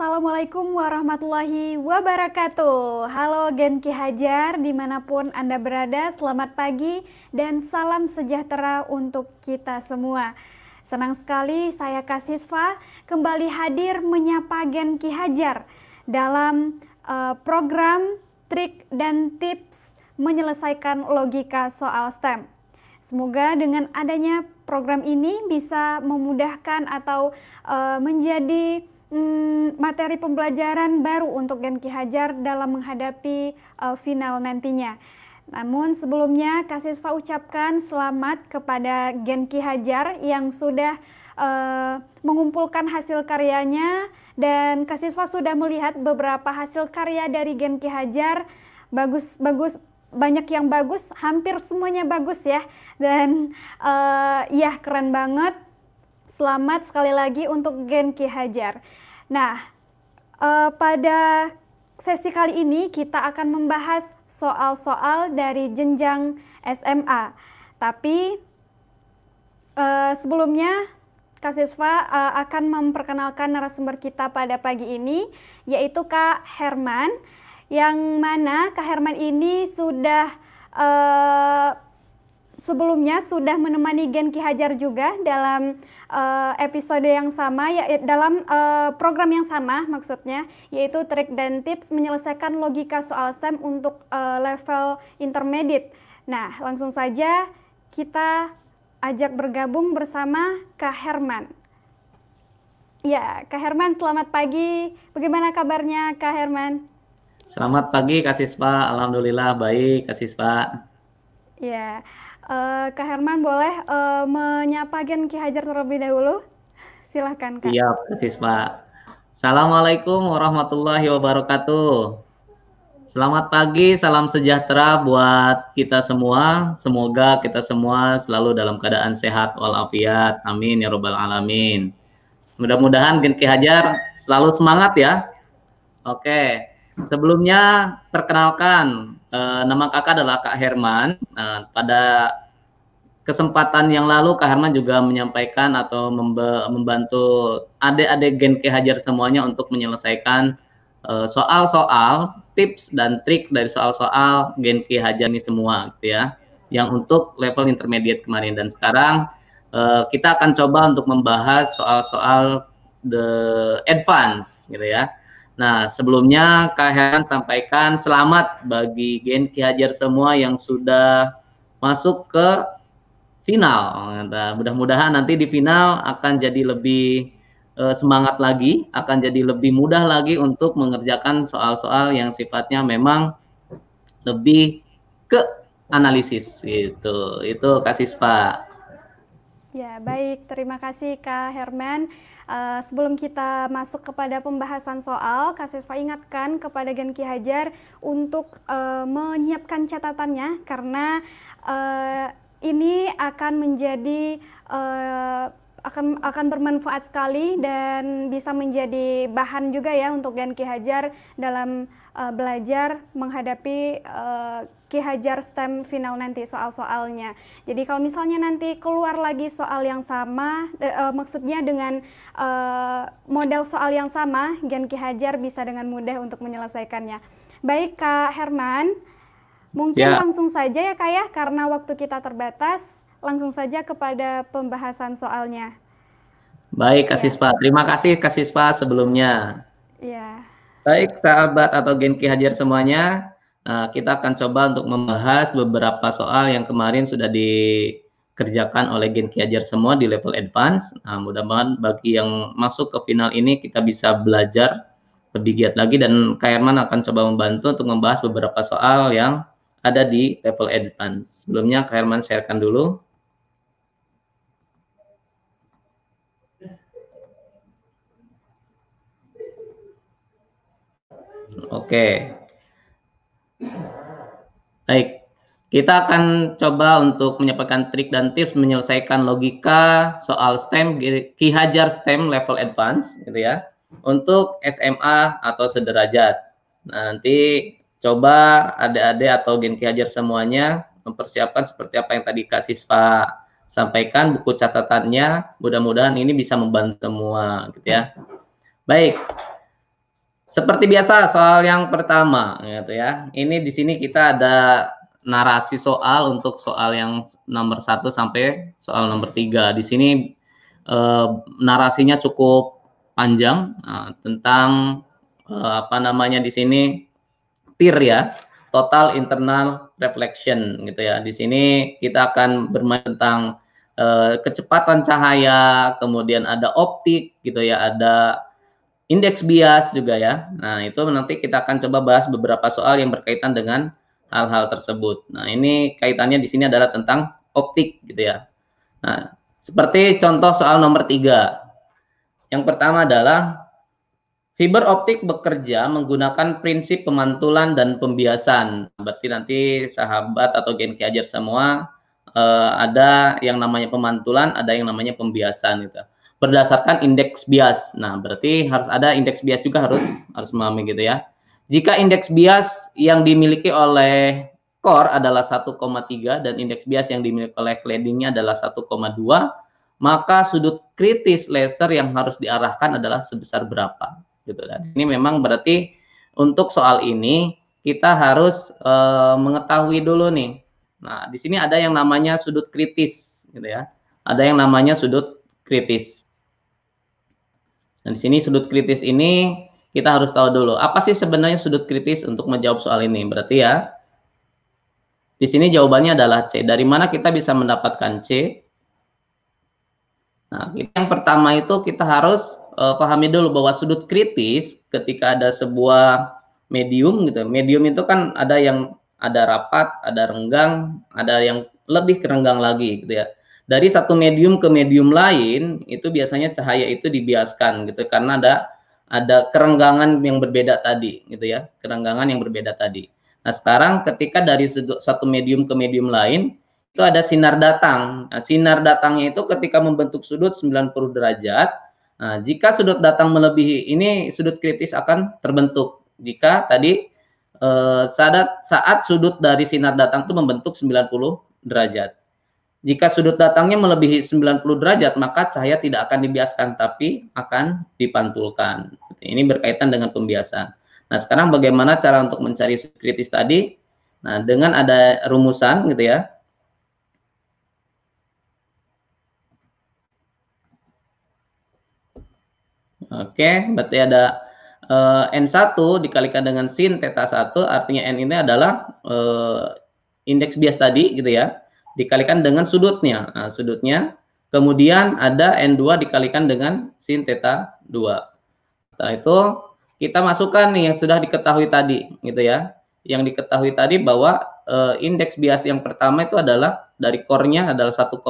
Assalamualaikum warahmatullahi wabarakatuh. Halo Genki Hajar, di mana pun Anda berada, selamat pagi dan salam sejahtera untuk kita semua. Senang sekali saya Kasisva kembali hadir menyapa Genki Hajar dalam uh, program trik dan tips menyelesaikan logika soal STEM. Semoga dengan adanya program ini bisa memudahkan atau uh, menjadi hmm, materi pembelajaran baru untuk Genki Hajar dalam menghadapi uh, final nantinya. Namun sebelumnya Kasisva ucapkan selamat kepada Genki Hajar yang sudah uh, mengumpulkan hasil karyanya dan Kasisva sudah melihat beberapa hasil karya dari Genki Hajar bagus-bagus banyak yang bagus, hampir semuanya bagus ya. Dan uh, ya keren banget Selamat sekali lagi untuk Genki Hajar. Nah, uh, pada sesi kali ini kita akan membahas soal-soal dari jenjang SMA. Tapi uh, sebelumnya Kasiswa uh, akan memperkenalkan narasumber kita pada pagi ini, yaitu Kak Herman, yang mana Kak Herman ini sudah uh, sebelumnya sudah menemani Gen Ki Hajar juga dalam uh, episode yang sama ya dalam uh, program yang sama maksudnya yaitu trik dan tips menyelesaikan logika soal STEM untuk uh, level intermediate. Nah, langsung saja kita ajak bergabung bersama Kak Herman. Ya, Kak Herman selamat pagi. Bagaimana kabarnya Kak Herman? Selamat pagi Kak Siswa, Alhamdulillah baik Kak Siswa. Ya, Uh, Kak Herman boleh uh, menyapa Gen Ki Hajar terlebih dahulu? Silahkan Kak. Iya, persis Pak. Assalamualaikum warahmatullahi wabarakatuh. Selamat pagi, salam sejahtera buat kita semua. Semoga kita semua selalu dalam keadaan sehat walafiat. Amin ya robbal alamin. Mudah-mudahan Gen Ki Hajar selalu semangat ya. Oke, sebelumnya perkenalkan uh, nama kakak adalah Kak Herman. Pada kesempatan yang lalu Kak Herman juga menyampaikan atau membantu adik-adik Gen K Hajar semuanya untuk menyelesaikan eh, soal-soal, tips dan trik dari soal-soal Gen K Hajar ini semua gitu ya. Yang untuk level intermediate kemarin dan sekarang uh, kita akan coba untuk membahas soal-soal the advance gitu ya. Nah, sebelumnya Kak Herman sampaikan selamat bagi Gen K Hajar semua yang sudah masuk ke final. Nah, mudah-mudahan nanti di final akan jadi lebih uh, semangat lagi, akan jadi lebih mudah lagi untuk mengerjakan soal-soal yang sifatnya memang lebih ke analisis gitu. Itu kasih Pak. Ya, baik. Terima kasih Kak Herman. Uh, sebelum kita masuk kepada pembahasan soal, Kak Siswa ingatkan kepada Genki Hajar untuk uh, menyiapkan catatannya karena uh, ini akan menjadi uh, akan akan bermanfaat sekali dan bisa menjadi bahan juga ya untuk Gen Ki Hajar dalam uh, belajar menghadapi uh, Ki Hajar STEM final nanti soal-soalnya. Jadi kalau misalnya nanti keluar lagi soal yang sama, uh, maksudnya dengan uh, model soal yang sama, Gen Ki Hajar bisa dengan mudah untuk menyelesaikannya. Baik Kak Herman, Mungkin ya. langsung saja ya Kak ya, karena waktu kita terbatas, langsung saja kepada pembahasan soalnya. Baik, Kak ya. Terima kasih Kak Sispa sebelumnya. Ya. Baik, sahabat atau Genki Hajar semuanya, nah, kita akan coba untuk membahas beberapa soal yang kemarin sudah dikerjakan oleh Genki Hajar semua di level advance. Nah, mudah-mudahan bagi yang masuk ke final ini kita bisa belajar lebih giat lagi dan Kak Herman akan coba membantu untuk membahas beberapa soal yang ada di level advance. Sebelumnya Kak Herman sharekan dulu. Oke. Baik. Kita akan coba untuk menyampaikan trik dan tips menyelesaikan logika soal STEM Ki Hajar STEM level advance gitu ya. Untuk SMA atau sederajat. Nah, nanti coba adik-adik atau Genki Hajar semuanya mempersiapkan seperti apa yang tadi Kak Sispa sampaikan buku catatannya mudah-mudahan ini bisa membantu semua gitu ya baik Seperti biasa soal yang pertama gitu ya. Ini di sini kita ada narasi soal untuk soal yang nomor satu sampai soal nomor tiga. Di sini eh, narasinya cukup panjang nah, tentang eh, apa namanya di sini TIR ya, total internal reflection gitu ya. Di sini kita akan bermain tentang eh, kecepatan cahaya, kemudian ada optik gitu ya, ada indeks bias juga ya. Nah, itu nanti kita akan coba bahas beberapa soal yang berkaitan dengan hal-hal tersebut. Nah, ini kaitannya di sini adalah tentang optik gitu ya. Nah, seperti contoh soal nomor tiga. Yang pertama adalah fiber optik bekerja menggunakan prinsip pemantulan dan pembiasan. Berarti nanti sahabat atau gen ajar semua eh, ada yang namanya pemantulan, ada yang namanya pembiasan gitu berdasarkan indeks bias. Nah, berarti harus ada indeks bias juga harus harus memahami gitu ya. Jika indeks bias yang dimiliki oleh core adalah 1,3 dan indeks bias yang dimiliki oleh claddingnya adalah 1,2, maka sudut kritis laser yang harus diarahkan adalah sebesar berapa gitu dan ini memang berarti untuk soal ini kita harus e, mengetahui dulu nih. Nah, di sini ada yang namanya sudut kritis gitu ya. Ada yang namanya sudut kritis. Dan di sini sudut kritis ini kita harus tahu dulu apa sih sebenarnya sudut kritis untuk menjawab soal ini. Berarti ya di sini jawabannya adalah C. Dari mana kita bisa mendapatkan C? Nah, yang pertama itu kita harus uh, pahami dulu bahwa sudut kritis ketika ada sebuah medium gitu. Medium itu kan ada yang ada rapat, ada renggang, ada yang lebih kerenggang lagi gitu ya. Dari satu medium ke medium lain itu biasanya cahaya itu dibiaskan gitu. Karena ada ada kerenggangan yang berbeda tadi gitu ya. Kerenggangan yang berbeda tadi. Nah sekarang ketika dari satu medium ke medium lain itu ada sinar datang. Nah, sinar datangnya itu ketika membentuk sudut 90 derajat nah jika sudut datang melebihi ini sudut kritis akan terbentuk jika tadi eh, saat saat sudut dari sinar datang itu membentuk 90 derajat jika sudut datangnya melebihi 90 derajat, maka cahaya tidak akan dibiaskan, tapi akan dipantulkan. Ini berkaitan dengan pembiasan. Nah, sekarang bagaimana cara untuk mencari sudut kritis tadi? Nah, dengan ada rumusan gitu ya. Oke, berarti ada uh, N1 dikalikan dengan sin theta 1, artinya N ini adalah uh, indeks bias tadi gitu ya dikalikan dengan sudutnya. Nah, sudutnya kemudian ada N2 dikalikan dengan sin theta 2. Setelah itu kita masukkan nih yang sudah diketahui tadi gitu ya. Yang diketahui tadi bahwa e, indeks bias yang pertama itu adalah dari core-nya adalah 1,2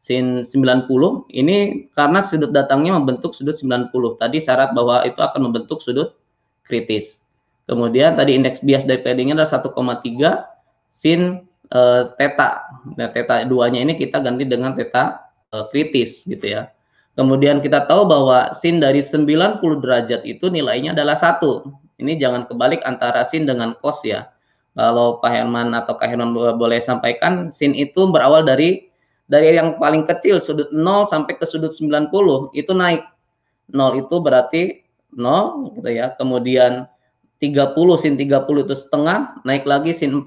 sin 90. Ini karena sudut datangnya membentuk sudut 90. Tadi syarat bahwa itu akan membentuk sudut kritis. Kemudian tadi indeks bias dari paddingnya adalah 1,3 sin uh, theta. Nah, theta duanya ini kita ganti dengan theta uh, kritis gitu ya. Kemudian kita tahu bahwa sin dari 90 derajat itu nilainya adalah satu. Ini jangan kebalik antara sin dengan cos ya. Kalau Pak Herman atau Kak Herman boleh sampaikan, sin itu berawal dari dari yang paling kecil sudut 0 sampai ke sudut 90 itu naik. 0 itu berarti 0 gitu ya. Kemudian 30 sin 30 itu setengah, naik lagi sin 45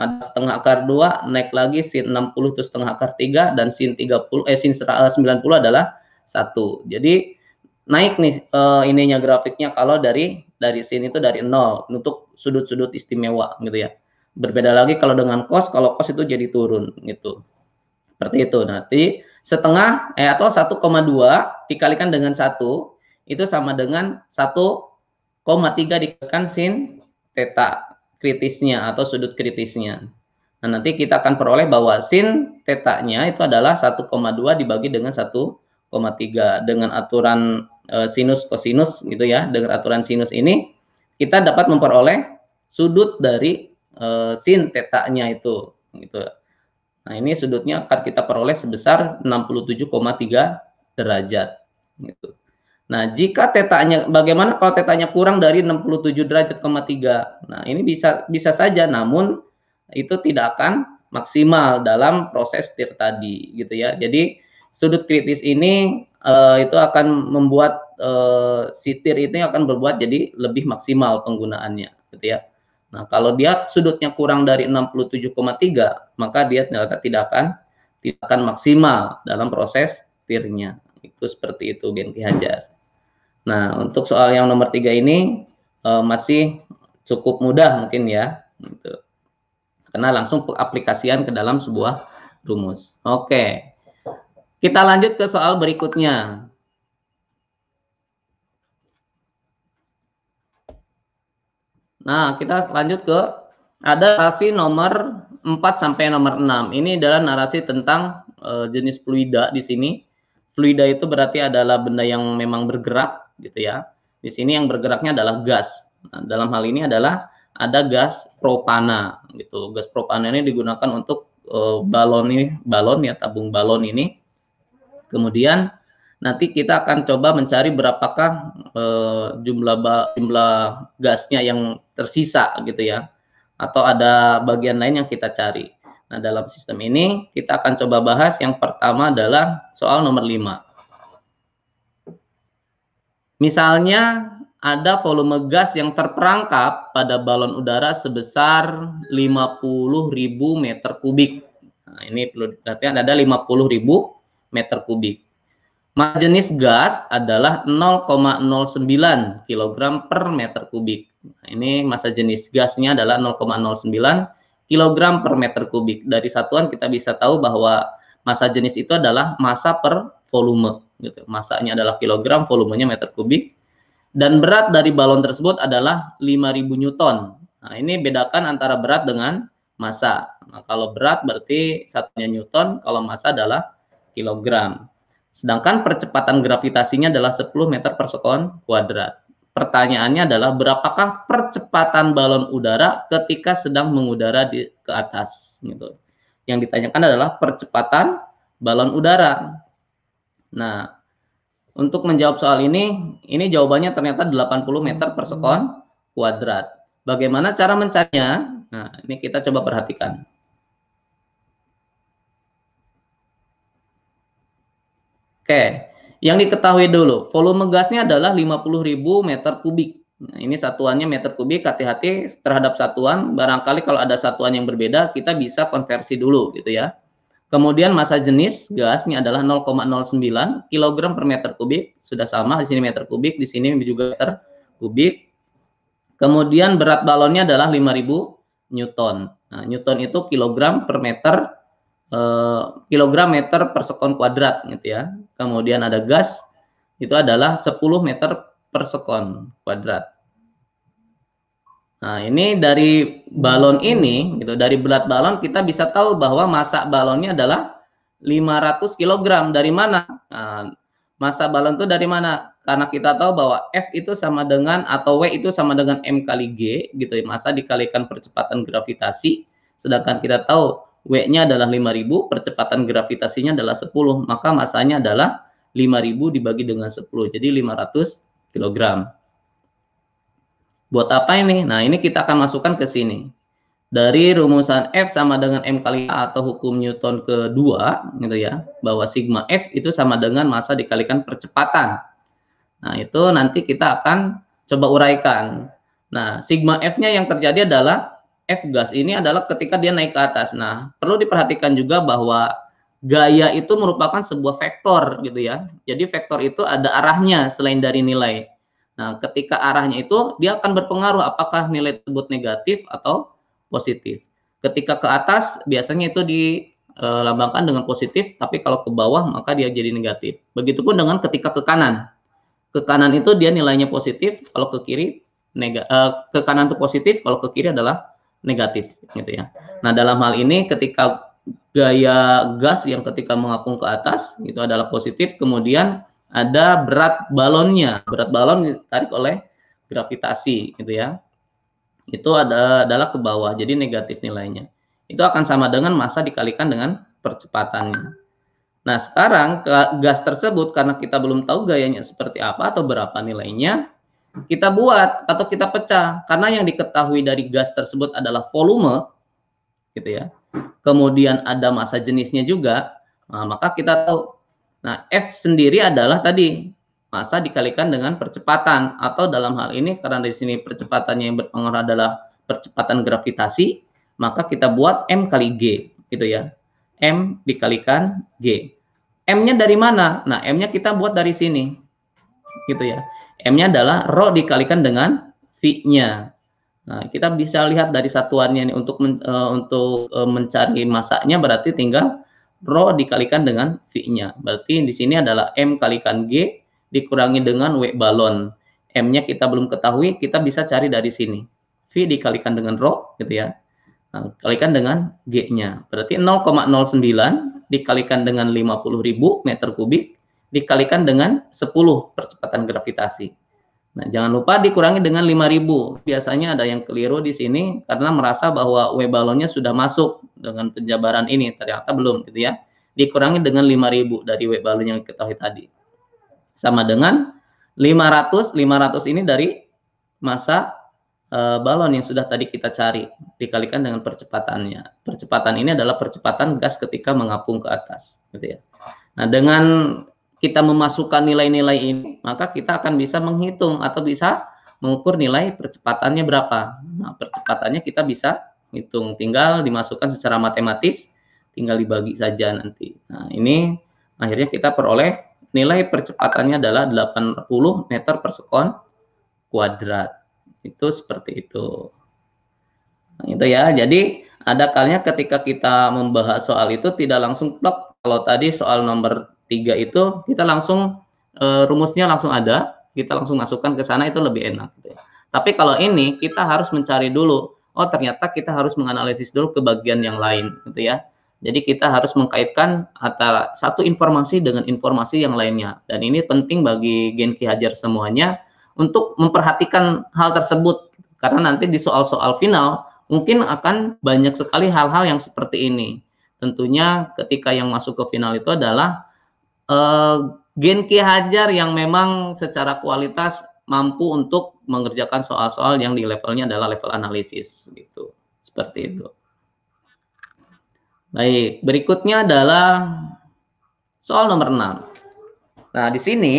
ada setengah akar 2 naik lagi sin 60 itu setengah akar 3 dan sin 30 eh sin 90 eh, adalah satu jadi naik nih uh, ininya grafiknya kalau dari dari sin itu dari 0 untuk sudut-sudut istimewa gitu ya berbeda lagi kalau dengan kos kalau kos itu jadi turun gitu seperti itu nanti setengah eh atau 1,2 dikalikan dengan satu itu sama dengan 1,3 dikalikan sin theta kritisnya atau sudut kritisnya. Nah, nanti kita akan peroleh bahwa sin tetanya itu adalah 1,2 dibagi dengan 1,3 dengan aturan e, sinus kosinus gitu ya. Dengan aturan sinus ini kita dapat memperoleh sudut dari e, sin tetanya itu gitu. Nah, ini sudutnya akan kita peroleh sebesar 67,3 derajat gitu. Nah, jika tetanya bagaimana kalau tetanya kurang dari 67 derajat, 3? Nah, ini bisa bisa saja namun itu tidak akan maksimal dalam proses tir tadi gitu ya. Jadi sudut kritis ini uh, itu akan membuat uh, sitir itu akan berbuat jadi lebih maksimal penggunaannya gitu ya. Nah, kalau dia sudutnya kurang dari 67,3, maka dia ternyata tidak akan tidak akan maksimal dalam proses tirnya. Itu seperti itu Genki Hajar. Nah, untuk soal yang nomor tiga ini uh, masih cukup mudah mungkin ya. Gitu. Karena langsung aplikasian ke dalam sebuah rumus. Oke. Kita lanjut ke soal berikutnya. Nah, kita lanjut ke ada narasi nomor 4 sampai nomor 6. Ini adalah narasi tentang uh, jenis fluida di sini. Fluida itu berarti adalah benda yang memang bergerak gitu ya. Di sini yang bergeraknya adalah gas. Nah, dalam hal ini adalah ada gas propana gitu. Gas propana ini digunakan untuk uh, balon ini, balon ya tabung balon ini. Kemudian nanti kita akan coba mencari berapakah uh, jumlah jumlah gasnya yang tersisa gitu ya. Atau ada bagian lain yang kita cari. Nah, dalam sistem ini kita akan coba bahas yang pertama adalah soal nomor 5. Misalnya ada volume gas yang terperangkap pada balon udara sebesar 50.000 meter kubik. Nah, ini perlu diperhatikan ada 50.000 meter kubik. Jenis gas adalah 0,09 kg per meter kubik. Nah, ini masa jenis gasnya adalah 0,09 kg per meter kubik. Dari satuan kita bisa tahu bahwa masa jenis itu adalah massa per volume gitu. Masanya adalah kilogram, volumenya meter kubik. Dan berat dari balon tersebut adalah 5000 newton. Nah, ini bedakan antara berat dengan massa. Nah, kalau berat berarti satunya newton, kalau massa adalah kilogram. Sedangkan percepatan gravitasinya adalah 10 meter per sekon kuadrat. Pertanyaannya adalah berapakah percepatan balon udara ketika sedang mengudara di ke atas gitu. Yang ditanyakan adalah percepatan balon udara. Nah, untuk menjawab soal ini, ini jawabannya ternyata 80 meter per sekon kuadrat. Bagaimana cara mencarinya? Nah, ini kita coba perhatikan. Oke, yang diketahui dulu, volume gasnya adalah 50.000 meter kubik. Nah, ini satuannya meter kubik, hati-hati terhadap satuan. Barangkali kalau ada satuan yang berbeda, kita bisa konversi dulu gitu ya. Kemudian massa jenis gasnya adalah 0,09 kg per meter kubik, sudah sama di sini meter kubik, di sini juga meter kubik. Kemudian berat balonnya adalah 5000 newton. Nah, newton itu kilogram per meter kilogram meter per sekon kuadrat gitu ya. Kemudian ada gas itu adalah 10 meter per sekon kuadrat. Nah, ini dari balon ini, gitu, dari berat balon kita bisa tahu bahwa massa balonnya adalah 500 kg. Dari mana? Nah, massa balon itu dari mana? Karena kita tahu bahwa F itu sama dengan atau W itu sama dengan M kali G, gitu ya. Massa dikalikan percepatan gravitasi. Sedangkan kita tahu W-nya adalah 5000, percepatan gravitasinya adalah 10, maka massanya adalah 5000 dibagi dengan 10. Jadi 500 kg. Buat apa ini? Nah, ini kita akan masukkan ke sini. Dari rumusan F sama dengan M kali A atau hukum Newton kedua, gitu ya, bahwa sigma F itu sama dengan massa dikalikan percepatan. Nah, itu nanti kita akan coba uraikan. Nah, sigma F-nya yang terjadi adalah F gas ini adalah ketika dia naik ke atas. Nah, perlu diperhatikan juga bahwa gaya itu merupakan sebuah vektor gitu ya. Jadi vektor itu ada arahnya selain dari nilai. Nah, ketika arahnya itu dia akan berpengaruh apakah nilai tersebut negatif atau positif. Ketika ke atas biasanya itu dilambangkan dengan positif, tapi kalau ke bawah maka dia jadi negatif. Begitupun dengan ketika ke kanan. Ke kanan itu dia nilainya positif, kalau ke kiri nega, eh, ke kanan itu positif, kalau ke kiri adalah negatif gitu ya. Nah, dalam hal ini ketika gaya gas yang ketika mengapung ke atas itu adalah positif, kemudian ada berat balonnya. Berat balon ditarik oleh gravitasi gitu ya. Itu ada adalah ke bawah, jadi negatif nilainya. Itu akan sama dengan massa dikalikan dengan percepatannya. Nah, sekarang gas tersebut karena kita belum tahu gayanya seperti apa atau berapa nilainya, kita buat atau kita pecah karena yang diketahui dari gas tersebut adalah volume gitu ya. Kemudian ada massa jenisnya juga, nah, maka kita tahu Nah, F sendiri adalah tadi masa dikalikan dengan percepatan atau dalam hal ini karena di sini percepatannya yang berpengaruh adalah percepatan gravitasi, maka kita buat M kali G gitu ya. M dikalikan G. M-nya dari mana? Nah, M-nya kita buat dari sini. Gitu ya. M-nya adalah rho dikalikan dengan V-nya. Nah, kita bisa lihat dari satuannya ini untuk men, uh, untuk uh, mencari masanya berarti tinggal rho dikalikan dengan V-nya. Berarti di sini adalah M kalikan G dikurangi dengan W balon. M-nya kita belum ketahui, kita bisa cari dari sini. V dikalikan dengan rho, gitu ya. Nah, kalikan dengan G-nya. Berarti 0,09 dikalikan dengan 50.000 meter kubik, dikalikan dengan 10 percepatan gravitasi. Nah, jangan lupa dikurangi dengan 5000. Biasanya ada yang keliru di sini karena merasa bahwa W balonnya sudah masuk dengan penjabaran ini, ternyata belum gitu ya. Dikurangi dengan 5000 dari W balon yang ketahui tadi sama dengan 500 500 ini dari masa uh, balon yang sudah tadi kita cari dikalikan dengan percepatannya. Percepatan ini adalah percepatan gas ketika mengapung ke atas, gitu ya. Nah, dengan kita memasukkan nilai-nilai ini, maka kita akan bisa menghitung atau bisa mengukur nilai percepatannya berapa. Nah, percepatannya kita bisa hitung, tinggal dimasukkan secara matematis, tinggal dibagi saja nanti. Nah, ini akhirnya kita peroleh nilai percepatannya adalah 80 meter per sekon kuadrat. Itu seperti itu. Nah, itu ya. Jadi ada kalanya ketika kita membahas soal itu tidak langsung plek. Kalau tadi soal nomor tiga itu kita langsung e, rumusnya langsung ada, kita langsung masukkan ke sana itu lebih enak. Gitu ya. Tapi kalau ini kita harus mencari dulu. Oh ternyata kita harus menganalisis dulu ke bagian yang lain, gitu ya. Jadi kita harus mengkaitkan antara satu informasi dengan informasi yang lainnya. Dan ini penting bagi Genki Hajar semuanya untuk memperhatikan hal tersebut. Karena nanti di soal-soal final mungkin akan banyak sekali hal-hal yang seperti ini. Tentunya ketika yang masuk ke final itu adalah uh, Genki Hajar yang memang secara kualitas mampu untuk mengerjakan soal-soal yang di levelnya adalah level analisis gitu. Seperti itu. Baik, berikutnya adalah soal nomor 6. Nah, di sini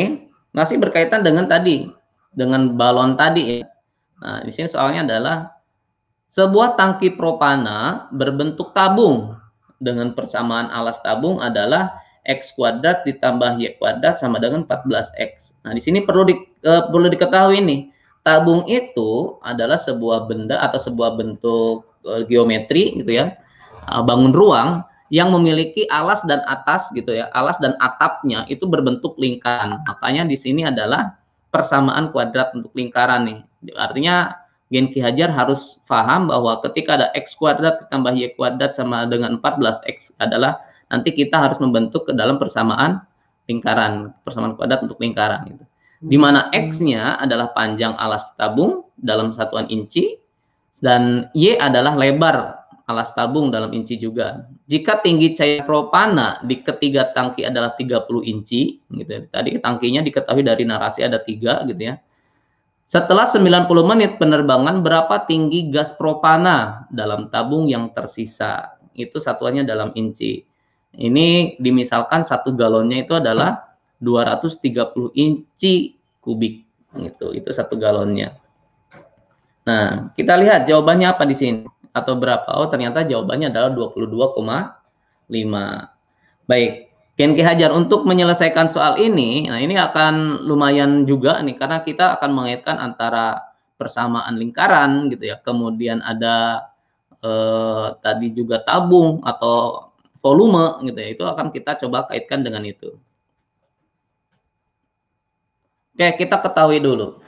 masih berkaitan dengan tadi, dengan balon tadi ya. Nah, di sini soalnya adalah sebuah tangki propana berbentuk tabung dengan persamaan alas tabung adalah x kuadrat ditambah y kuadrat sama dengan 14x. Nah, di sini perlu di, uh, perlu diketahui nih, tabung itu adalah sebuah benda atau sebuah bentuk uh, geometri gitu ya uh, bangun ruang yang memiliki alas dan atas gitu ya, alas dan atapnya itu berbentuk lingkaran. Makanya di sini adalah persamaan kuadrat untuk lingkaran nih. Artinya Genki Hajar harus paham bahwa ketika ada x kuadrat ditambah y kuadrat sama dengan 14x adalah nanti kita harus membentuk ke dalam persamaan lingkaran, persamaan kuadrat untuk lingkaran gitu. Di mana x-nya adalah panjang alas tabung dalam satuan inci dan y adalah lebar alas tabung dalam inci juga. Jika tinggi cair propana di ketiga tangki adalah 30 inci, gitu ya. Tadi tangkinya diketahui dari narasi ada tiga, gitu ya. Setelah 90 menit penerbangan, berapa tinggi gas propana dalam tabung yang tersisa? Itu satuannya dalam inci. Ini dimisalkan satu galonnya itu adalah 230 inci kubik. Gitu. Itu satu galonnya. Nah, kita lihat jawabannya apa di sini atau berapa? Oh, ternyata jawabannya adalah 22,5. Baik, Ken Ki Hajar untuk menyelesaikan soal ini, nah ini akan lumayan juga nih karena kita akan mengaitkan antara persamaan lingkaran gitu ya. Kemudian ada eh, tadi juga tabung atau volume gitu ya. Itu akan kita coba kaitkan dengan itu. Oke, kita ketahui dulu.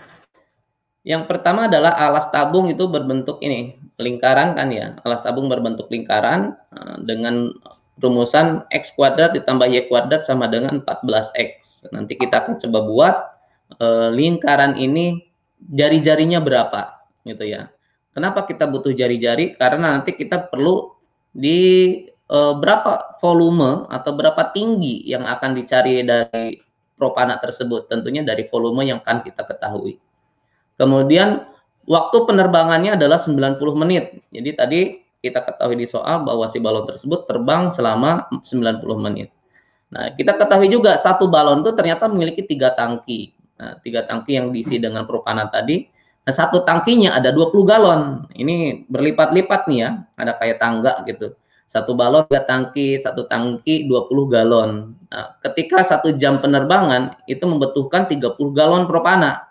Yang pertama adalah alas tabung itu berbentuk ini, lingkaran kan ya. Alas tabung berbentuk lingkaran eh, dengan rumusan x kuadrat ditambah y kuadrat sama dengan 14x. Nanti kita akan coba buat uh, lingkaran ini jari-jarinya berapa gitu ya. Kenapa kita butuh jari-jari? Karena nanti kita perlu di berapa volume atau berapa tinggi yang akan dicari dari propana tersebut. Tentunya dari volume yang akan kita ketahui. Kemudian waktu penerbangannya adalah 90 menit. Jadi tadi kita ketahui di soal bahwa si balon tersebut terbang selama 90 menit. Nah, kita ketahui juga satu balon itu ternyata memiliki tiga tangki. Nah, tiga tangki yang diisi dengan propana tadi. Nah, satu tangkinya ada 20 galon. Ini berlipat-lipat nih ya, ada kayak tangga gitu. Satu balon tiga tangki, satu tangki 20 galon. Nah, ketika satu jam penerbangan itu membutuhkan 30 galon propana.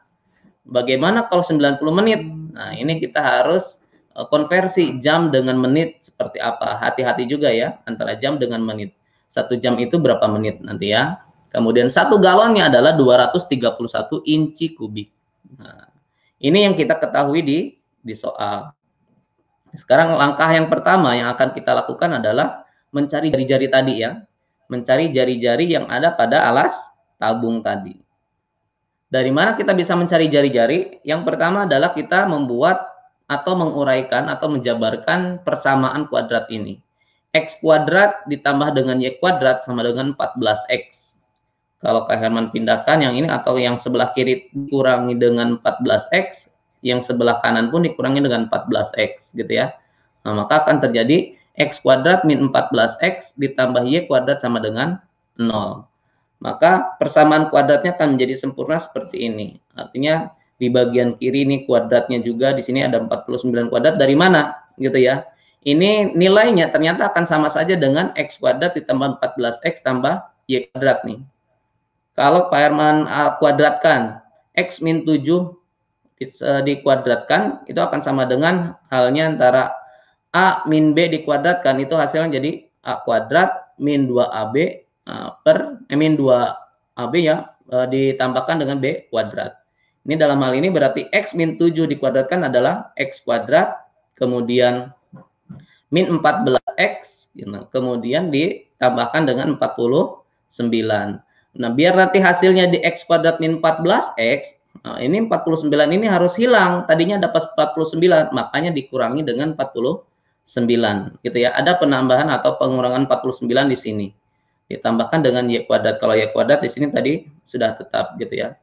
Bagaimana kalau 90 menit? Nah, ini kita harus eh, konversi jam dengan menit seperti apa. Hati-hati juga ya antara jam dengan menit. Satu jam itu berapa menit nanti ya. Kemudian satu galonnya adalah 231 inci kubik. Nah, ini yang kita ketahui di di soal. Sekarang langkah yang pertama yang akan kita lakukan adalah mencari jari-jari tadi ya. Mencari jari-jari yang ada pada alas tabung tadi. Dari mana kita bisa mencari jari-jari? Yang pertama adalah kita membuat atau menguraikan atau menjabarkan persamaan kuadrat ini. X kuadrat ditambah dengan Y kuadrat sama dengan 14X. Kalau Kak Herman pindahkan yang ini atau yang sebelah kiri dikurangi dengan 14X, yang sebelah kanan pun dikurangi dengan 14X gitu ya. Nah, maka akan terjadi X kuadrat min 14X ditambah Y kuadrat sama dengan 0. Maka persamaan kuadratnya akan menjadi sempurna seperti ini. Artinya di bagian kiri ini kuadratnya juga di sini ada 49 kuadrat dari mana gitu ya ini nilainya ternyata akan sama saja dengan X kuadrat ditambah 14X tambah Y kuadrat nih. Kalau Pak Herman uh, kuadratkan X min 7 uh, dikuadratkan, itu akan sama dengan halnya antara A min B dikuadratkan, itu hasilnya jadi A kuadrat min 2AB uh, per eh, min 2AB ya uh, ditambahkan dengan B kuadrat. Ini dalam hal ini berarti X min 7 dikuadratkan adalah X kuadrat, kemudian min 14x gitu. kemudian ditambahkan dengan 49 nah biar nanti hasilnya di x kuadrat min 14x nah ini 49 ini harus hilang. Tadinya dapat 49 makanya dikurangi dengan 49 gitu ya. Ada penambahan atau pengurangan 49 di sini. Ditambahkan dengan y kuadrat kalau y kuadrat di sini tadi sudah tetap gitu ya.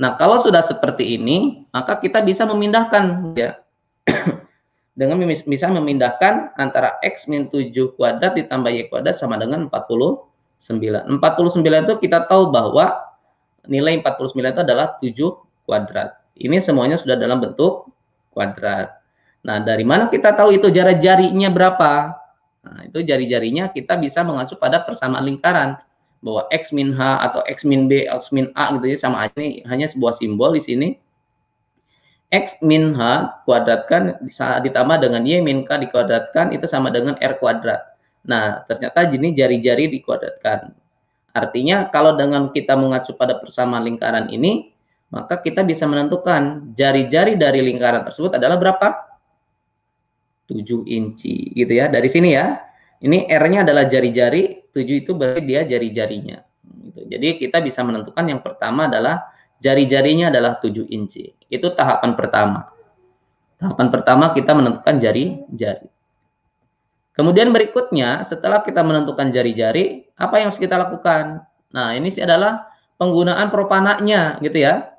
Nah kalau sudah seperti ini maka kita bisa memindahkan ya. Dengan bisa memindahkan antara X min 7 kuadrat ditambah Y kuadrat sama dengan 49. 49 itu kita tahu bahwa nilai 49 itu adalah 7 kuadrat. Ini semuanya sudah dalam bentuk kuadrat. Nah, dari mana kita tahu itu jari-jarinya berapa? Nah, itu jari-jarinya kita bisa mengacu pada persamaan lingkaran bahwa X min H atau X min B, X min A gitu ya sama aja ini hanya sebuah simbol di sini X min H kuadratkan ditambah dengan Y min K dikuadratkan itu sama dengan R kuadrat. Nah, ternyata ini jari-jari dikuadratkan. Artinya kalau dengan kita mengacu pada persamaan lingkaran ini, maka kita bisa menentukan jari-jari dari lingkaran tersebut adalah berapa? 7 inci gitu ya. Dari sini ya. Ini R-nya adalah jari-jari, 7 itu berarti dia jari-jarinya. Gitu. Jadi kita bisa menentukan yang pertama adalah jari-jarinya adalah 7 inci. Itu tahapan pertama. Tahapan pertama kita menentukan jari-jari. Kemudian berikutnya, setelah kita menentukan jari-jari, apa yang harus kita lakukan? Nah, ini adalah penggunaan propananya, gitu ya.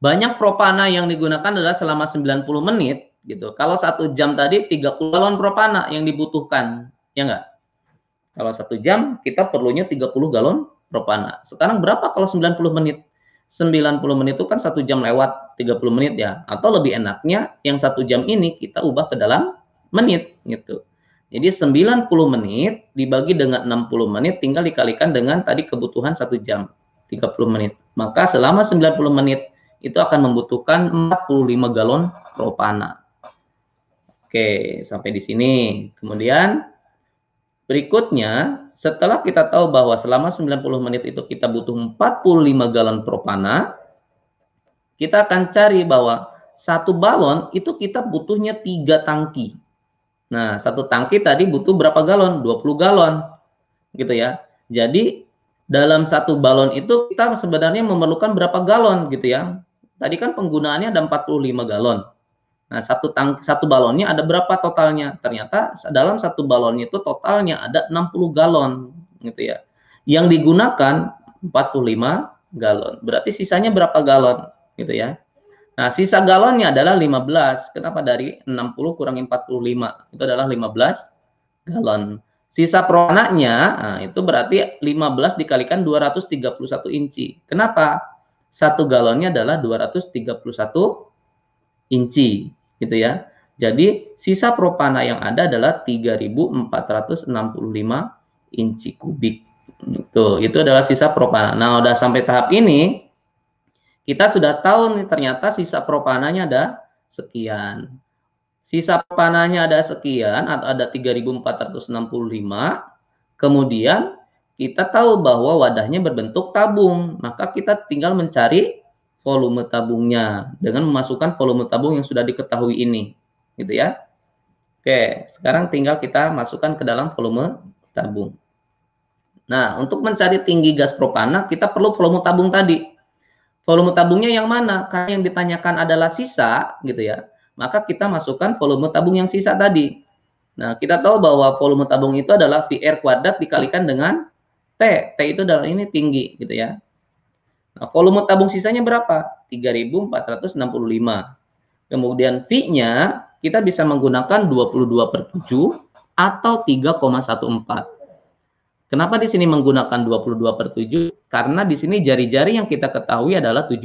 Banyak propana yang digunakan adalah selama 90 menit, gitu. Kalau satu jam tadi 30 galon propana yang dibutuhkan, ya enggak? Kalau satu jam kita perlunya 30 galon propana. Sekarang berapa kalau 90 menit? 90 menit itu kan satu jam lewat 30 menit ya. Atau lebih enaknya yang satu jam ini kita ubah ke dalam menit gitu. Jadi 90 menit dibagi dengan 60 menit tinggal dikalikan dengan tadi kebutuhan satu jam 30 menit. Maka selama 90 menit itu akan membutuhkan 45 galon propana. Oke, sampai di sini. Kemudian Berikutnya, setelah kita tahu bahwa selama 90 menit itu kita butuh 45 galon propana, kita akan cari bahwa satu balon itu kita butuhnya tiga tangki. Nah, satu tangki tadi butuh berapa galon? 20 galon. Gitu ya. Jadi, dalam satu balon itu kita sebenarnya memerlukan berapa galon gitu ya. Tadi kan penggunaannya ada 45 galon. Nah, satu tang satu balonnya ada berapa totalnya? Ternyata dalam satu balonnya itu totalnya ada 60 galon gitu ya. Yang digunakan 45 galon. Berarti sisanya berapa galon gitu ya. Nah, sisa galonnya adalah 15. Kenapa dari 60 kurangi 45? Itu adalah 15 galon. Sisa propananya nah, itu berarti 15 dikalikan 231 inci. Kenapa? Satu galonnya adalah 231 inci, gitu ya. Jadi sisa propana yang ada adalah 3465 inci kubik. Itu, itu adalah sisa propana. Nah, udah sampai tahap ini, kita sudah tahu nih ternyata sisa propananya ada sekian. Sisa propananya ada sekian atau ada 3465. Kemudian kita tahu bahwa wadahnya berbentuk tabung, maka kita tinggal mencari volume tabungnya dengan memasukkan volume tabung yang sudah diketahui ini. Gitu ya. Oke, sekarang tinggal kita masukkan ke dalam volume tabung. Nah, untuk mencari tinggi gas propana, kita perlu volume tabung tadi. Volume tabungnya yang mana? Karena yang ditanyakan adalah sisa, gitu ya. Maka kita masukkan volume tabung yang sisa tadi. Nah, kita tahu bahwa volume tabung itu adalah VR kuadrat dikalikan dengan T. T itu adalah ini tinggi, gitu ya. Nah, volume tabung sisanya berapa? 3465. Kemudian V-nya kita bisa menggunakan 22 per 7 atau 3,14. Kenapa di sini menggunakan 22 per 7? Karena di sini jari-jari yang kita ketahui adalah 7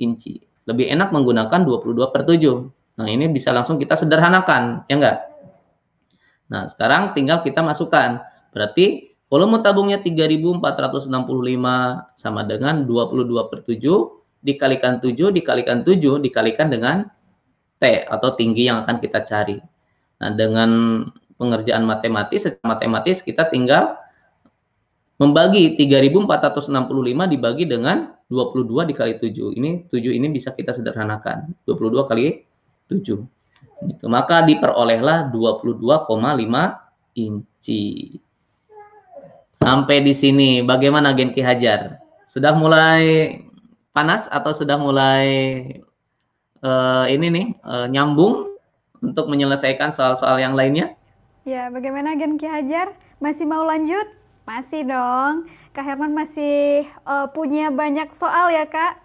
inci. Lebih enak menggunakan 22 per 7. Nah, ini bisa langsung kita sederhanakan, ya enggak? Nah, sekarang tinggal kita masukkan. Berarti volume tabungnya 3465 sama dengan 22 per 7 dikalikan 7 dikalikan 7 dikalikan dengan T atau tinggi yang akan kita cari. Nah, dengan pengerjaan matematis, secara matematis kita tinggal membagi 3465 dibagi dengan 22 dikali 7. Ini 7 ini bisa kita sederhanakan. 22 kali 7. Gitu. Maka diperolehlah 22,5 inci. Sampai di sini bagaimana Genki Hajar? Sudah mulai panas atau sudah mulai uh, ini nih uh, nyambung untuk menyelesaikan soal-soal yang lainnya? Ya, bagaimana Genki Hajar? Masih mau lanjut? Masih dong. Kak Herman masih uh, punya banyak soal ya Kak.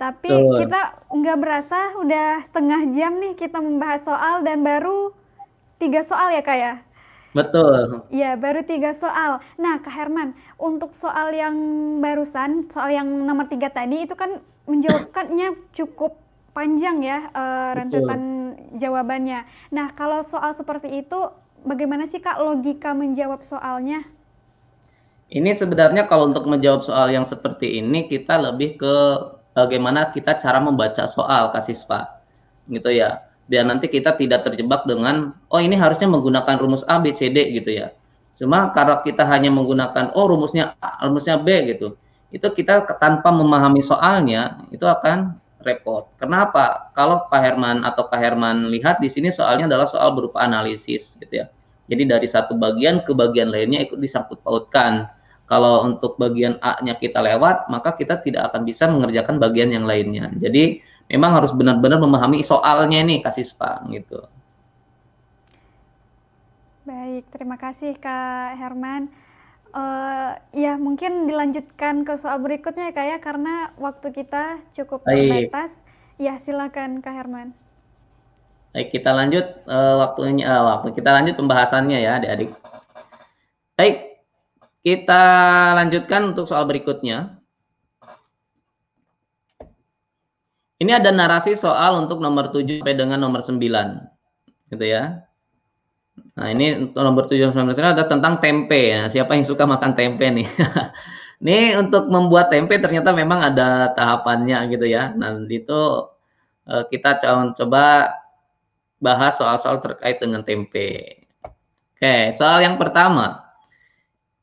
Tapi Tuh. kita nggak berasa udah setengah jam nih kita membahas soal dan baru tiga soal ya Kak ya? Betul. Ya, baru tiga soal. Nah, Kak Herman, untuk soal yang barusan, soal yang nomor tiga tadi itu kan menjawabkannya cukup panjang ya uh, rentetan jawabannya. Nah, kalau soal seperti itu, bagaimana sih Kak logika menjawab soalnya? Ini sebenarnya kalau untuk menjawab soal yang seperti ini kita lebih ke bagaimana kita cara membaca soal kasispa gitu ya. Biar nanti kita tidak terjebak dengan oh ini harusnya menggunakan rumus A B C D gitu ya. Cuma kalau kita hanya menggunakan oh rumusnya A rumusnya B gitu itu kita tanpa memahami soalnya itu akan repot. Kenapa? Kalau Pak Herman atau Kak Herman lihat di sini soalnya adalah soal berupa analisis gitu ya. Jadi dari satu bagian ke bagian lainnya ikut disangkut pautkan kalau untuk bagian A-nya kita lewat, maka kita tidak akan bisa mengerjakan bagian yang lainnya. Jadi memang harus benar-benar memahami soalnya nih kasih spa gitu. Baik, terima kasih Kak Herman. Uh, ya mungkin dilanjutkan ke soal berikutnya ya Kak ya, karena waktu kita cukup terbatas. Ya silakan Kak Herman. Baik, kita lanjut uh, waktunya uh, waktu kita lanjut pembahasannya ya adik-adik. Baik, kita lanjutkan untuk soal berikutnya. Ini ada narasi soal untuk nomor 7 sampai dengan nomor 9. Gitu ya. Nah, ini untuk nomor 7 sampai 9 ada tentang tempe. Nah, siapa yang suka makan tempe nih? ini untuk membuat tempe ternyata memang ada tahapannya gitu ya. Nah, itu eh, kita coba bahas soal-soal terkait dengan tempe. Oke, soal yang pertama.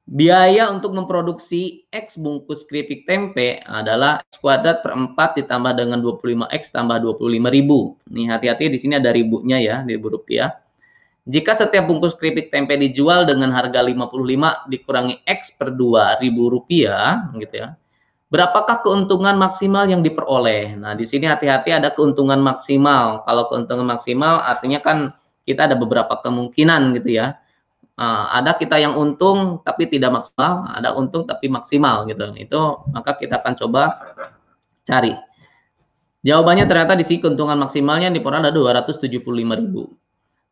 Biaya untuk memproduksi X bungkus keripik tempe adalah X kuadrat per 4 ditambah dengan 25X tambah 25 ribu. Nih hati-hati di sini ada ribunya ya, ribu rupiah. Jika setiap bungkus keripik tempe dijual dengan harga 55 dikurangi X per 2 ribu rupiah, gitu ya. Berapakah keuntungan maksimal yang diperoleh? Nah, di sini hati-hati ada keuntungan maksimal. Kalau keuntungan maksimal artinya kan kita ada beberapa kemungkinan gitu ya Uh, ada kita yang untung tapi tidak maksimal, ada untung tapi maksimal gitu. Itu maka kita akan coba cari. Jawabannya ternyata di sini keuntungan maksimalnya di ada 275.000.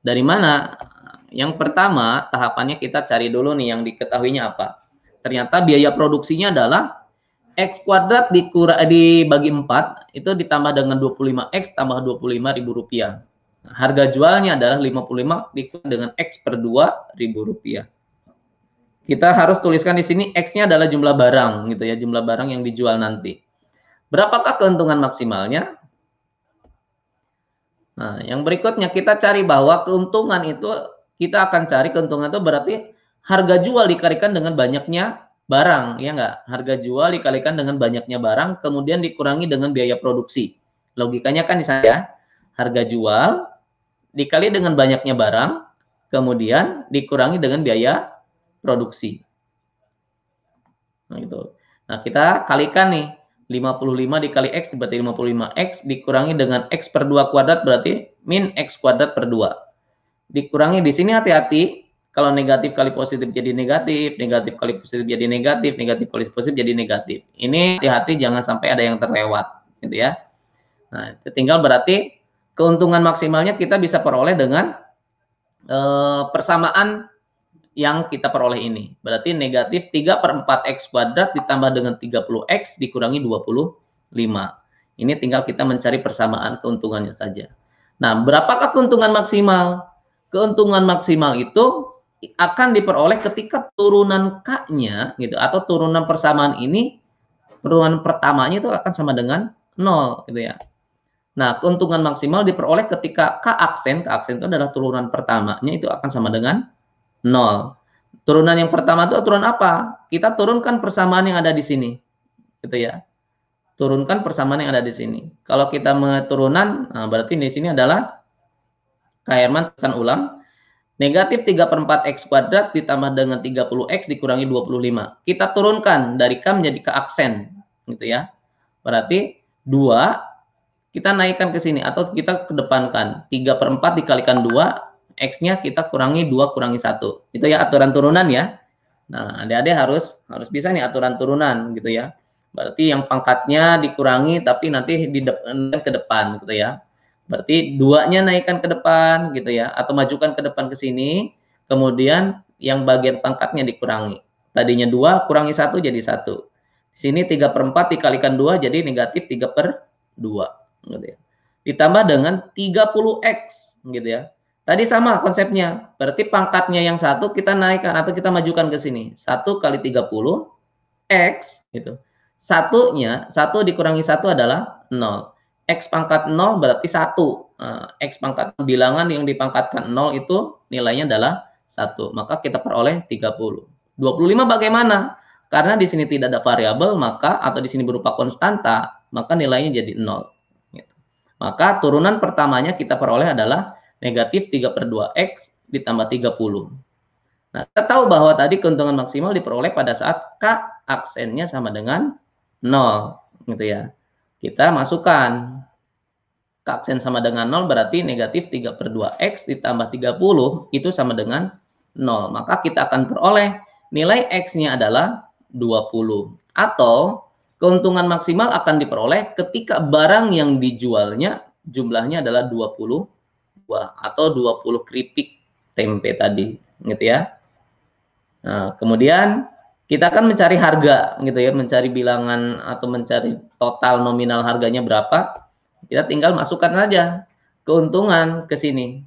Dari mana? Yang pertama, tahapannya kita cari dulu nih yang diketahuinya apa. Ternyata biaya produksinya adalah X kuadrat dibagi 4 itu ditambah dengan 25X tambah 25 ribu rupiah. Harga jualnya adalah 55 dikurang dengan X per 2 ribu rupiah. Kita harus tuliskan di sini X-nya adalah jumlah barang gitu ya, jumlah barang yang dijual nanti. Berapakah keuntungan maksimalnya? Nah, yang berikutnya kita cari bahwa keuntungan itu kita akan cari keuntungan itu berarti harga jual dikalikan dengan banyaknya barang, ya enggak? Harga jual dikalikan dengan banyaknya barang, kemudian dikurangi dengan biaya produksi. Logikanya kan di sana ya, harga jual dikali dengan banyaknya barang, kemudian dikurangi dengan biaya produksi. Nah, gitu. Nah, kita kalikan nih 55 dikali X berarti 55X dikurangi dengan X per 2 kuadrat berarti min X kuadrat per 2. Dikurangi di sini hati-hati. Kalau negatif kali positif jadi negatif, negatif kali positif jadi negatif, negatif kali positif jadi negatif. Ini hati-hati jangan sampai ada yang terlewat, gitu ya. Nah, tinggal berarti keuntungan maksimalnya kita bisa peroleh dengan eh, persamaan yang kita peroleh ini. Berarti negatif 3 per 4x kuadrat ditambah dengan 30x dikurangi 25. Ini tinggal kita mencari persamaan keuntungannya saja. Nah, berapakah keuntungan maksimal? Keuntungan maksimal itu akan diperoleh ketika turunan K-nya gitu atau turunan persamaan ini turunan pertamanya itu akan sama dengan 0 gitu ya. Nah, keuntungan maksimal diperoleh ketika K aksen, K aksen itu adalah turunan pertamanya itu akan sama dengan 0. Turunan yang pertama itu turunan apa? Kita turunkan persamaan yang ada di sini. Gitu ya. Turunkan persamaan yang ada di sini. Kalau kita turunan, nah berarti di sini adalah Herman tekan ulang. Negatif 3 per 4 X kuadrat ditambah dengan 30X dikurangi 25. Kita turunkan dari K menjadi ke aksen. Gitu ya. Berarti 2 kita naikkan ke sini atau kita kedepankan 3 per 4 dikalikan 2 X-nya kita kurangi 2 kurangi 1. Itu ya aturan turunan ya. Nah, adik-adik harus harus bisa nih aturan turunan gitu ya. Berarti yang pangkatnya dikurangi tapi nanti di depan ke depan gitu ya. Berarti duanya naikkan ke depan gitu ya atau majukan ke depan ke sini, kemudian yang bagian pangkatnya dikurangi. Tadinya 2 kurangi 1 jadi 1. Di sini 3 per 4 dikalikan 2 jadi negatif 3 per 2 gitu ya. Ditambah dengan 30x gitu ya. Tadi sama konsepnya. Berarti pangkatnya yang satu kita naikkan atau kita majukan ke sini. Satu kali 30 X gitu. Satunya, satu dikurangi satu adalah 0. X pangkat 0 berarti satu. Nah, X pangkat bilangan yang dipangkatkan 0 itu nilainya adalah satu. Maka kita peroleh 30. 25 bagaimana? Karena di sini tidak ada variabel, maka atau di sini berupa konstanta, maka nilainya jadi 0. Maka turunan pertamanya kita peroleh adalah negatif 3 per 2X ditambah 30. Nah, kita tahu bahwa tadi keuntungan maksimal diperoleh pada saat K aksennya sama dengan 0. Gitu ya. Kita masukkan K aksen sama dengan 0 berarti negatif 3 per 2X ditambah 30 itu sama dengan 0. Maka kita akan peroleh nilai X-nya adalah 20. Atau keuntungan maksimal akan diperoleh ketika barang yang dijualnya jumlahnya adalah 20 buah atau 20 keripik tempe tadi gitu ya. Nah, kemudian kita akan mencari harga gitu ya, mencari bilangan atau mencari total nominal harganya berapa. Kita tinggal masukkan aja keuntungan ke sini.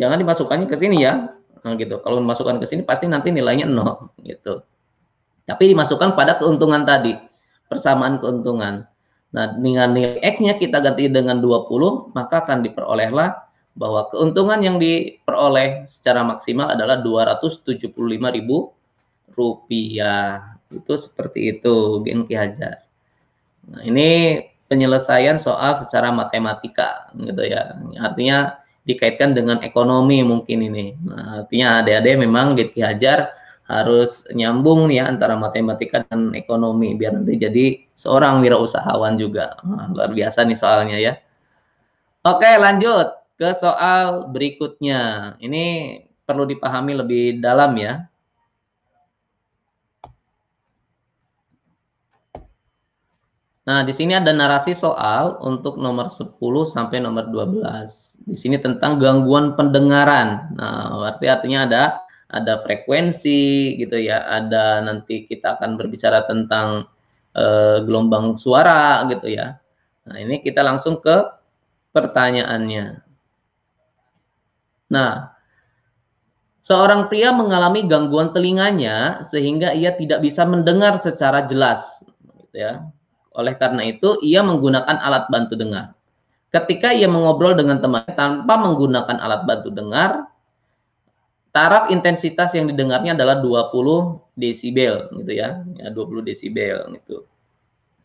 Jangan dimasukkannya ke sini ya. Nah, gitu. Kalau dimasukkan ke sini pasti nanti nilainya nol gitu. Tapi dimasukkan pada keuntungan tadi, persamaan keuntungan. Nah, dengan nilai X-nya kita ganti dengan 20, maka akan diperolehlah bahwa keuntungan yang diperoleh secara maksimal adalah 275.000 rupiah. Itu seperti itu, Genki Hajar. Nah, ini penyelesaian soal secara matematika gitu ya. Artinya dikaitkan dengan ekonomi mungkin ini. Nah, artinya adik-adik memang Genki Hajar harus nyambung nih ya antara matematika dan ekonomi biar nanti jadi seorang wirausahawan juga. Nah, luar biasa nih soalnya ya. Oke, lanjut ke soal berikutnya. Ini perlu dipahami lebih dalam ya. Nah, di sini ada narasi soal untuk nomor 10 sampai nomor 12. Di sini tentang gangguan pendengaran. Nah, berarti artinya ada ada frekuensi gitu ya, ada nanti kita akan berbicara tentang uh, gelombang suara gitu ya. Nah, ini kita langsung ke pertanyaannya. Nah, seorang pria mengalami gangguan telinganya sehingga ia tidak bisa mendengar secara jelas gitu ya oleh karena itu, ia menggunakan alat bantu dengar. Ketika ia mengobrol dengan temannya tanpa menggunakan alat bantu dengar, taraf intensitas yang didengarnya adalah 20 desibel gitu ya. Ya 20 desibel gitu.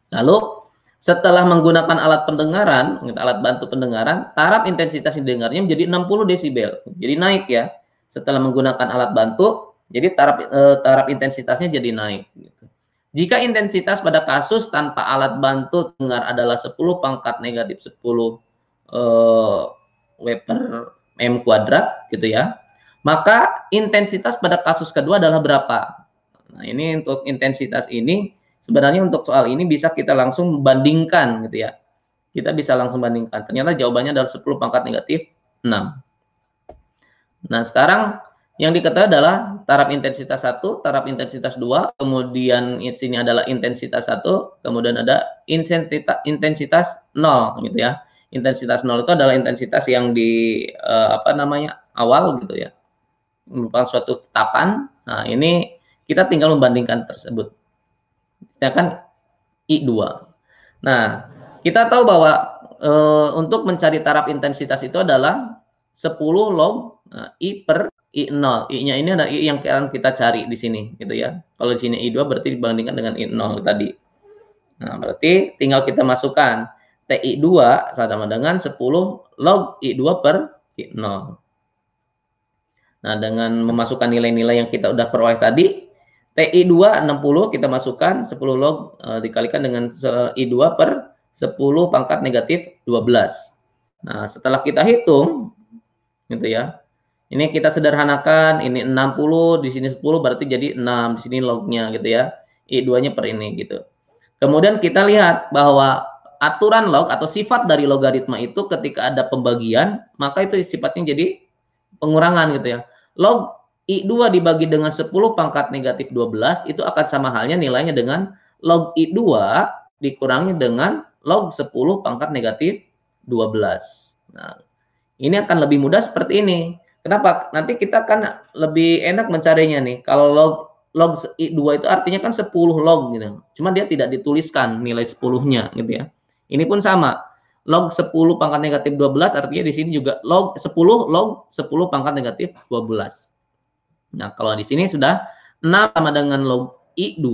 Lalu setelah menggunakan alat pendengaran, gitu, alat bantu pendengaran, taraf intensitas yang didengarnya menjadi 60 desibel. Jadi naik ya. Setelah menggunakan alat bantu, jadi taraf eh, taraf intensitasnya jadi naik gitu. Jika intensitas pada kasus tanpa alat bantu dengar adalah 10 pangkat negatif 10 eh, per M kuadrat gitu ya, maka intensitas pada kasus kedua adalah berapa? Nah, ini untuk intensitas ini sebenarnya untuk soal ini bisa kita langsung bandingkan gitu ya. Kita bisa langsung bandingkan. Ternyata jawabannya adalah 10 pangkat negatif 6. Nah, sekarang yang diketahui adalah taraf intensitas satu, taraf intensitas dua, kemudian di sini adalah intensitas satu, kemudian ada intensitas nol gitu ya. Intensitas nol itu adalah intensitas yang di uh, apa namanya awal gitu ya, merupakan suatu tetapan. Nah ini kita tinggal membandingkan tersebut. Kita kan I2. Nah kita tahu bahwa uh, untuk mencari taraf intensitas itu adalah 10 log uh, I per I0. I-nya ini adalah I yang akan kita cari di sini gitu ya. Kalau di sini I2 berarti dibandingkan dengan I0 tadi. Nah, berarti tinggal kita masukkan TI2 sama dengan 10 log I2 per I0. Nah, dengan memasukkan nilai-nilai yang kita udah peroleh tadi, TI2 60 kita masukkan 10 log e, dikalikan dengan I2 per 10 pangkat negatif 12. Nah, setelah kita hitung gitu ya, ini kita sederhanakan, ini 60, di sini 10 berarti jadi 6, di sini lognya gitu ya. I2-nya per ini gitu. Kemudian kita lihat bahwa aturan log atau sifat dari logaritma itu ketika ada pembagian, maka itu sifatnya jadi pengurangan gitu ya. Log I2 dibagi dengan 10 pangkat negatif 12 itu akan sama halnya nilainya dengan log I2 dikurangi dengan log 10 pangkat negatif 12. Nah, ini akan lebih mudah seperti ini. Kenapa? Nanti kita kan lebih enak mencarinya nih. Kalau log log 2 itu artinya kan 10 log gitu. Cuma dia tidak dituliskan nilai 10-nya gitu ya. Ini pun sama. Log 10 pangkat negatif 12 artinya di sini juga log 10 log 10 pangkat negatif 12. Nah, kalau di sini sudah 6 sama dengan log I2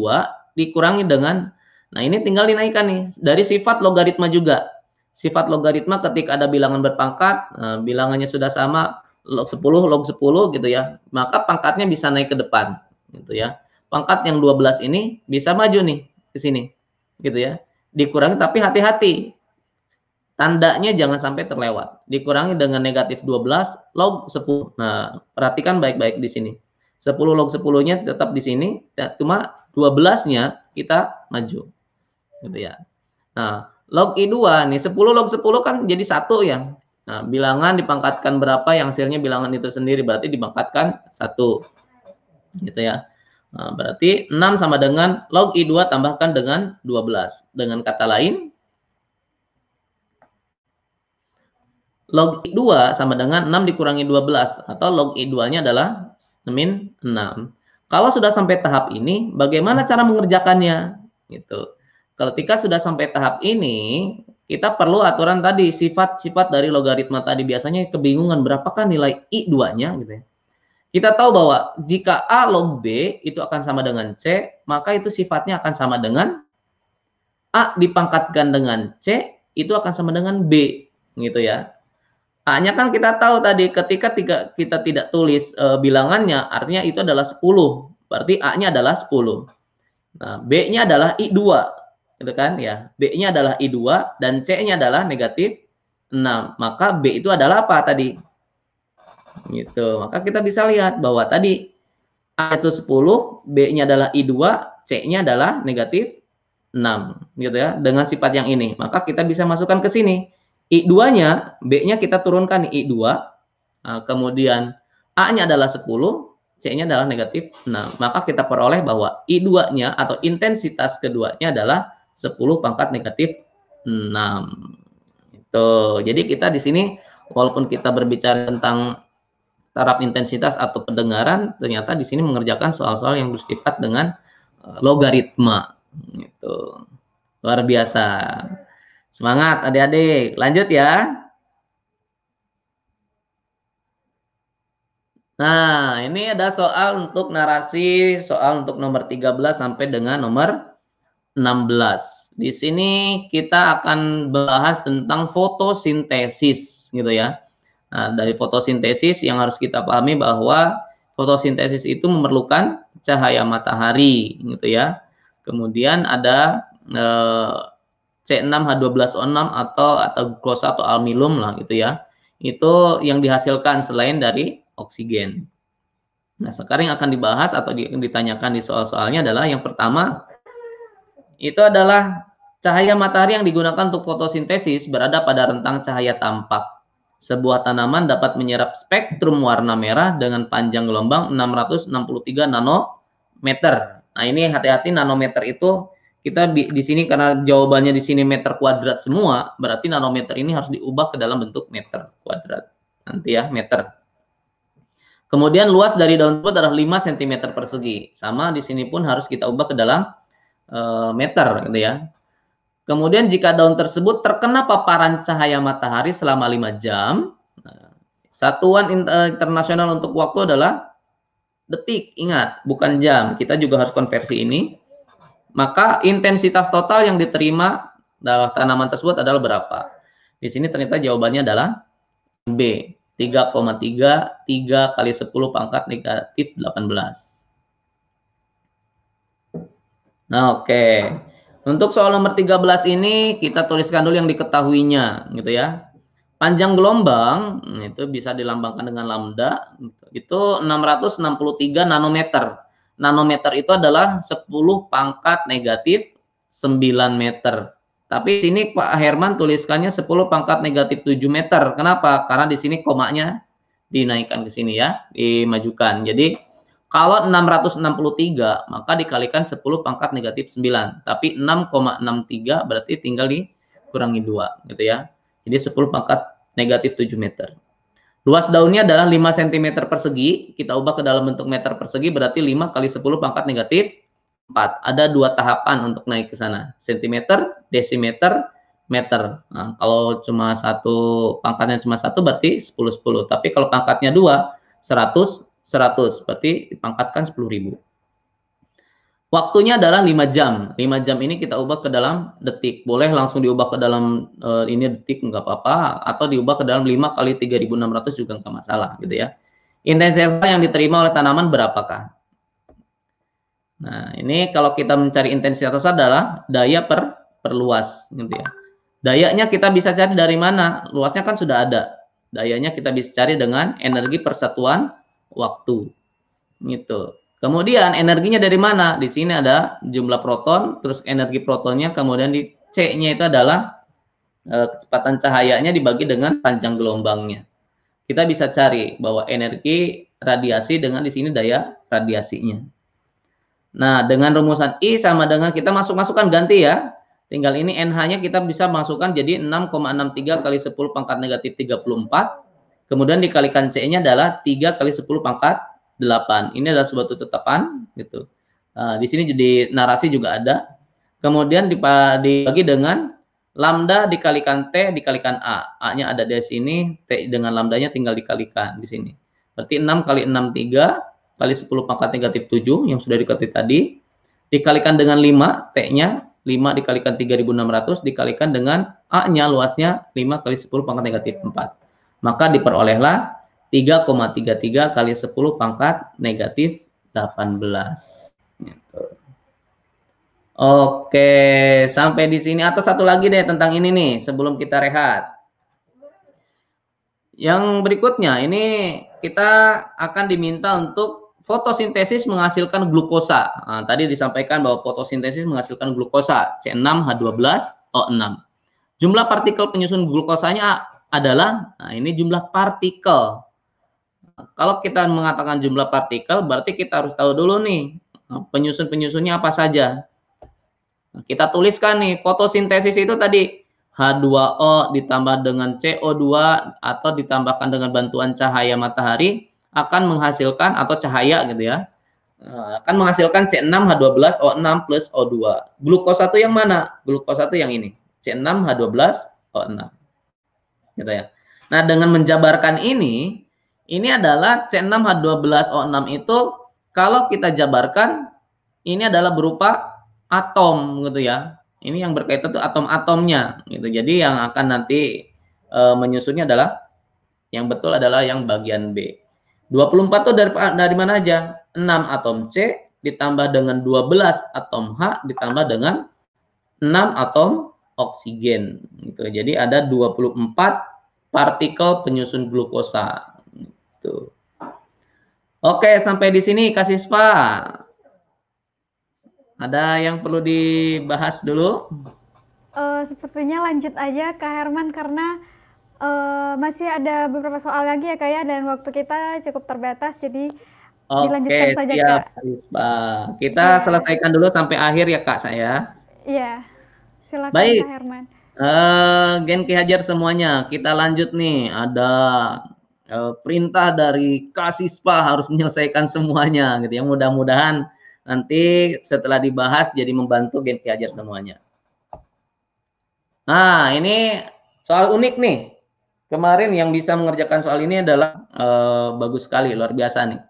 dikurangi dengan Nah, ini tinggal dinaikkan nih dari sifat logaritma juga. Sifat logaritma ketika ada bilangan berpangkat, nah, bilangannya sudah sama, log 10 log 10 gitu ya maka pangkatnya bisa naik ke depan gitu ya pangkat yang 12 ini bisa maju nih ke sini gitu ya dikurangi tapi hati-hati tandanya jangan sampai terlewat dikurangi dengan negatif 12 log 10 nah perhatikan baik-baik di sini 10 log 10 nya tetap di sini cuma 12 nya kita maju gitu ya nah log I2 nih 10 log 10 kan jadi satu ya Nah, bilangan dipangkatkan berapa yang hasilnya bilangan itu sendiri berarti dipangkatkan satu. Gitu ya. Nah, berarti 6 sama dengan log I2 tambahkan dengan 12. Dengan kata lain, log I2 sama dengan 6 dikurangi 12 atau log I2-nya adalah min 6. Kalau sudah sampai tahap ini, bagaimana cara mengerjakannya? Gitu. Ketika sudah sampai tahap ini, kita perlu aturan tadi sifat-sifat dari logaritma tadi biasanya kebingungan berapakah nilai i2-nya gitu ya. Kita tahu bahwa jika a log b itu akan sama dengan c, maka itu sifatnya akan sama dengan a dipangkatkan dengan c itu akan sama dengan b gitu ya. A-nya kan kita tahu tadi ketika tiga, kita tidak tulis e, bilangannya artinya itu adalah 10. Berarti A-nya adalah 10. Nah, B-nya adalah I2 gitu kan ya. B-nya adalah I2 dan C-nya adalah negatif 6. Maka B itu adalah apa tadi? Gitu. Maka kita bisa lihat bahwa tadi A itu 10, B-nya adalah I2, C-nya adalah negatif 6 gitu ya dengan sifat yang ini maka kita bisa masukkan ke sini I2 nya B nya kita turunkan I2 nah, kemudian A nya adalah 10 C nya adalah negatif 6 maka kita peroleh bahwa I2 nya atau intensitas keduanya adalah 10 pangkat negatif 6 itu jadi kita di sini walaupun kita berbicara tentang taraf intensitas atau pendengaran ternyata di sini mengerjakan soal-soal yang bersifat dengan eh, logaritma. Itu Luar biasa. Semangat adik-adik. Lanjut ya. Nah, ini ada soal untuk narasi, soal untuk nomor 13 sampai dengan nomor 16. Di sini kita akan bahas tentang fotosintesis gitu ya. Nah, dari fotosintesis yang harus kita pahami bahwa fotosintesis itu memerlukan cahaya matahari gitu ya. Kemudian ada eh, C6H12O6 atau atau glukosa atau almilum lah gitu ya. Itu yang dihasilkan selain dari oksigen. Nah, sekarang yang akan dibahas atau ditanyakan di soal-soalnya adalah yang pertama itu adalah cahaya matahari yang digunakan untuk fotosintesis berada pada rentang cahaya tampak. Sebuah tanaman dapat menyerap spektrum warna merah dengan panjang gelombang 663 nanometer Nah, ini hati-hati nanometer itu kita di, sini karena jawabannya di sini meter kuadrat semua, berarti nanometer ini harus diubah ke dalam bentuk meter kuadrat. Nanti ya, meter. Kemudian luas dari daun tersebut adalah 5 cm persegi. Sama di sini pun harus kita ubah ke dalam e, meter gitu ya. Kemudian jika daun tersebut terkena paparan cahaya matahari selama 5 jam, nah, satuan internasional untuk waktu adalah detik, ingat, bukan jam. Kita juga harus konversi ini. Maka intensitas total yang diterima dalam tanaman tersebut adalah berapa? Di sini ternyata jawabannya adalah B. 3,3 3 kali 10 pangkat negatif 18. Nah, oke. Okay. Untuk soal nomor 13 ini kita tuliskan dulu yang diketahuinya gitu ya. Panjang gelombang hmm, itu bisa dilambangkan dengan lambda itu 663 nanometer. Nanometer itu adalah 10 pangkat negatif 9 meter. Tapi sini Pak Herman tuliskannya 10 pangkat negatif 7 meter. Kenapa? Karena di sini komanya dinaikkan ke sini ya, dimajukan. Jadi kalau 663 maka dikalikan 10 pangkat negatif 9. Tapi 6,63 berarti tinggal dikurangi 2 gitu ya. Jadi 10 pangkat negatif 7 meter. Luas daunnya adalah 5 cm persegi. Kita ubah ke dalam bentuk meter persegi berarti 5 kali 10 pangkat negatif 4. Ada dua tahapan untuk naik ke sana. Sentimeter, desimeter, meter. Nah, kalau cuma satu pangkatnya cuma satu berarti 10 10. Tapi kalau pangkatnya dua 100 100 berarti dipangkatkan 10.000. Waktunya adalah 5 jam. 5 jam ini kita ubah ke dalam detik. Boleh langsung diubah ke dalam uh, ini detik nggak apa-apa atau diubah ke dalam 5 kali 3600 juga nggak masalah gitu ya. Intensitas yang diterima oleh tanaman berapakah? Nah, ini kalau kita mencari intensitas adalah daya per perluas gitu ya. Dayanya kita bisa cari dari mana? Luasnya kan sudah ada. Dayanya kita bisa cari dengan energi persatuan waktu. Gitu. Kemudian energinya dari mana? Di sini ada jumlah proton, terus energi protonnya, kemudian di C-nya itu adalah e, kecepatan cahayanya dibagi dengan panjang gelombangnya. Kita bisa cari bahwa energi radiasi dengan di sini daya radiasinya. Nah, dengan rumusan I sama dengan kita masuk-masukkan ganti ya. Tinggal ini NH-nya kita bisa masukkan jadi 6,63 kali 10 pangkat negatif 34. Kemudian dikalikan C-nya adalah 3 kali 10 pangkat 8. Ini adalah suatu tetapan gitu. Uh, di sini jadi narasi juga ada. Kemudian dibagi dengan lambda dikalikan T dikalikan A. A-nya ada di sini, T dengan lambdanya tinggal dikalikan di sini. Berarti 6 kali 6 3 kali 10 pangkat negatif 7 yang sudah dikali tadi dikalikan dengan 5 T-nya 5 dikalikan 3600 dikalikan dengan A-nya luasnya 5 kali 10 pangkat negatif 4. Maka diperolehlah 3,33 kali 10 pangkat negatif 18. Gitu. Oke, sampai di sini. Atau satu lagi deh tentang ini nih, sebelum kita rehat. Yang berikutnya, ini kita akan diminta untuk fotosintesis menghasilkan glukosa. Nah, tadi disampaikan bahwa fotosintesis menghasilkan glukosa C6H12O6. Jumlah partikel penyusun glukosanya adalah nah ini jumlah partikel. Kalau kita mengatakan jumlah partikel berarti kita harus tahu dulu nih penyusun-penyusunnya apa saja. Nah, kita tuliskan nih fotosintesis itu tadi H2O ditambah dengan CO2 atau ditambahkan dengan bantuan cahaya matahari akan menghasilkan atau cahaya gitu ya eh, akan menghasilkan C6H12O6 plus O2. Glukosa itu yang mana? Glukosa itu yang ini. C6H12O6. Gitu ya. Nah, dengan menjabarkan ini, ini adalah C6H12O6 itu kalau kita jabarkan ini adalah berupa atom gitu ya. Ini yang berkaitan tuh atom-atomnya gitu. Jadi yang akan nanti e, menyusunnya adalah yang betul adalah yang bagian B. 24 itu dari dari mana aja? 6 atom C ditambah dengan 12 atom H ditambah dengan 6 atom oksigen gitu. Jadi ada 24 partikel penyusun glukosa gitu. Oke, sampai di sini kasih spa. Ada yang perlu dibahas dulu? Uh, sepertinya lanjut aja Kak Herman karena uh, masih ada beberapa soal lagi ya Kak ya dan waktu kita cukup terbatas jadi Oke, dilanjutkan saja siap, Kak. Kita ya. selesaikan dulu sampai akhir ya Kak saya. Iya. Silakan Baik. Kak Herman. Uh, Gen Ki Hajar semuanya, kita lanjut nih. Ada perintah dari Kasispa harus menyelesaikan semuanya gitu ya. Mudah-mudahan Nanti setelah dibahas jadi membantu Gen Ki Hajar semuanya. Nah, ini soal unik nih. Kemarin yang bisa mengerjakan soal ini adalah uh, bagus sekali, luar biasa nih.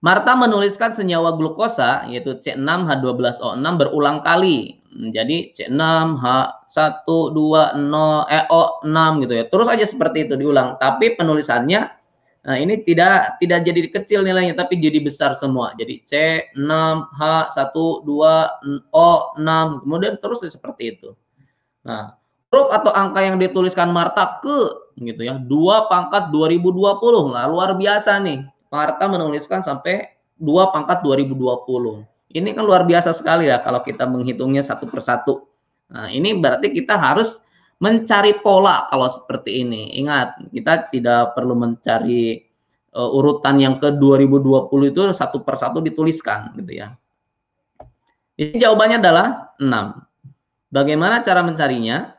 Marta menuliskan senyawa glukosa yaitu C6H12O6 berulang kali. Jadi C6H120EO6 gitu ya. Terus aja seperti itu diulang, tapi penulisannya Nah, ini tidak tidak jadi kecil nilainya tapi jadi besar semua. Jadi C, 6, H, 1, 2, O, 6, kemudian terus seperti itu. Nah, huruf atau angka yang dituliskan Marta ke gitu ya, 2 pangkat 2020. Nah, luar biasa nih. Marta menuliskan sampai 2 pangkat 2020. Ini kan luar biasa sekali ya kalau kita menghitungnya satu persatu. Nah, ini berarti kita harus mencari pola kalau seperti ini. Ingat, kita tidak perlu mencari uh, urutan yang ke 2020 itu satu persatu dituliskan gitu ya. Ini jawabannya adalah 6. Bagaimana cara mencarinya?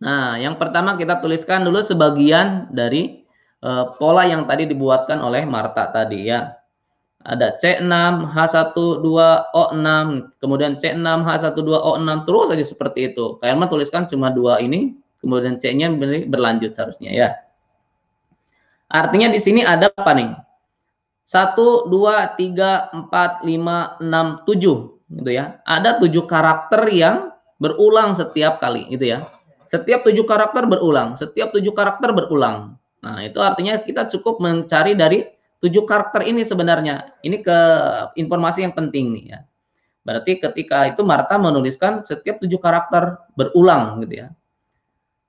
Nah, yang pertama kita tuliskan dulu sebagian dari uh, pola yang tadi dibuatkan oleh Marta tadi ya ada C6, H12O6, kemudian C6, H12O6, terus saja seperti itu. Kayak tuliskan cuma dua ini, kemudian C-nya berlanjut seharusnya ya. Artinya di sini ada apa nih? 1, 2, 3, 4, 5, 6, 7 gitu ya. Ada 7 karakter yang berulang setiap kali gitu ya. Setiap 7 karakter berulang, setiap 7 karakter berulang. Nah, itu artinya kita cukup mencari dari tujuh karakter ini sebenarnya. Ini ke informasi yang penting nih ya. Berarti ketika itu Marta menuliskan setiap tujuh karakter berulang gitu ya.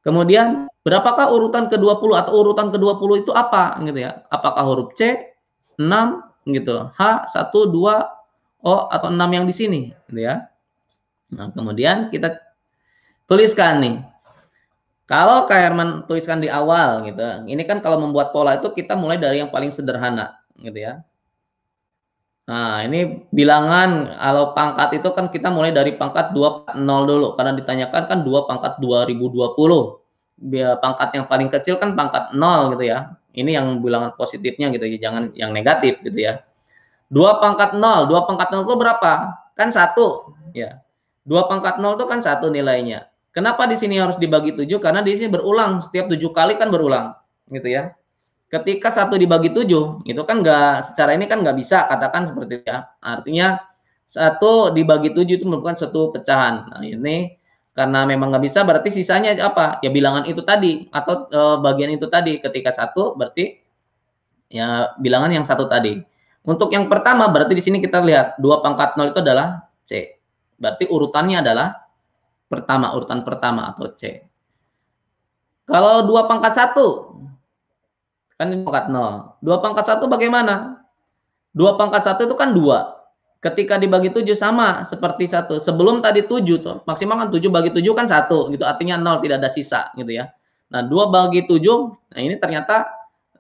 Kemudian berapakah urutan ke-20 atau urutan ke-20 itu apa gitu ya? Apakah huruf C 6 gitu, H 1 2 O atau 6 yang di sini gitu ya. Nah, kemudian kita tuliskan nih kalau Kak Herman tuliskan di awal gitu, ini kan kalau membuat pola itu kita mulai dari yang paling sederhana gitu ya. Nah, ini bilangan kalau pangkat itu kan kita mulai dari pangkat 2 0 dulu karena ditanyakan kan 2 pangkat 2020. Biar pangkat yang paling kecil kan pangkat 0 gitu ya. Ini yang bilangan positifnya gitu ya, jangan yang negatif gitu ya. 2 pangkat 0, 2 pangkat 0 itu berapa? Kan 1 ya. 2 pangkat 0 itu kan 1 nilainya. Kenapa di sini harus dibagi tujuh? Karena di sini berulang setiap tujuh kali kan berulang, gitu ya. Ketika satu dibagi tujuh, itu kan nggak secara ini kan nggak bisa katakan seperti ya. Artinya satu dibagi tujuh itu merupakan suatu pecahan. Nah ini karena memang nggak bisa berarti sisanya apa? Ya bilangan itu tadi atau e, bagian itu tadi. Ketika satu berarti ya bilangan yang satu tadi. Untuk yang pertama berarti di sini kita lihat dua pangkat nol itu adalah C. Berarti urutannya adalah pertama, urutan pertama atau C. Kalau dua pangkat satu, Kan ini pangkat 0. 2 pangkat 1 bagaimana? 2 pangkat 1 itu kan 2. Ketika dibagi 7 sama seperti 1. Sebelum tadi 7 tuh, maksimal kan 7 bagi 7 kan 1 gitu. Artinya 0 tidak ada sisa gitu ya. Nah, 2 bagi 7, nah ini ternyata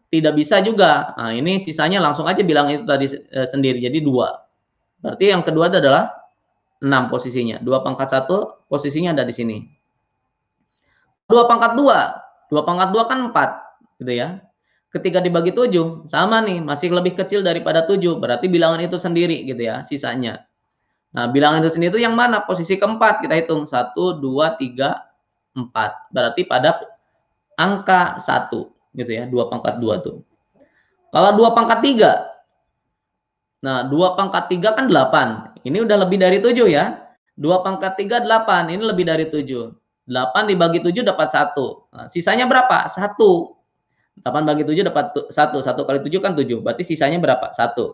tidak bisa juga. Nah, ini sisanya langsung aja bilang itu tadi e, sendiri. Jadi 2. Berarti yang kedua adalah 6 posisinya. 2 pangkat 1 posisinya ada di sini. 2 pangkat 2. 2 pangkat 2 kan 4 gitu ya. Ketika dibagi 7, sama nih, masih lebih kecil daripada 7. Berarti bilangan itu sendiri gitu ya, sisanya. Nah, bilangan itu sendiri itu yang mana? Posisi keempat kita hitung. 1, 2, 3, 4. Berarti pada angka 1 gitu ya, 2 pangkat 2 tuh. Kalau 2 pangkat 3, nah 2 pangkat 3 kan 8. Ini udah lebih dari 7 ya. 2 pangkat 3, 8. Ini lebih dari 7. 8 dibagi 7 dapat 1. Nah, sisanya berapa? 1. 8 bagi 7 dapat 1. 1 kali 7 kan 7. Berarti sisanya berapa? 1.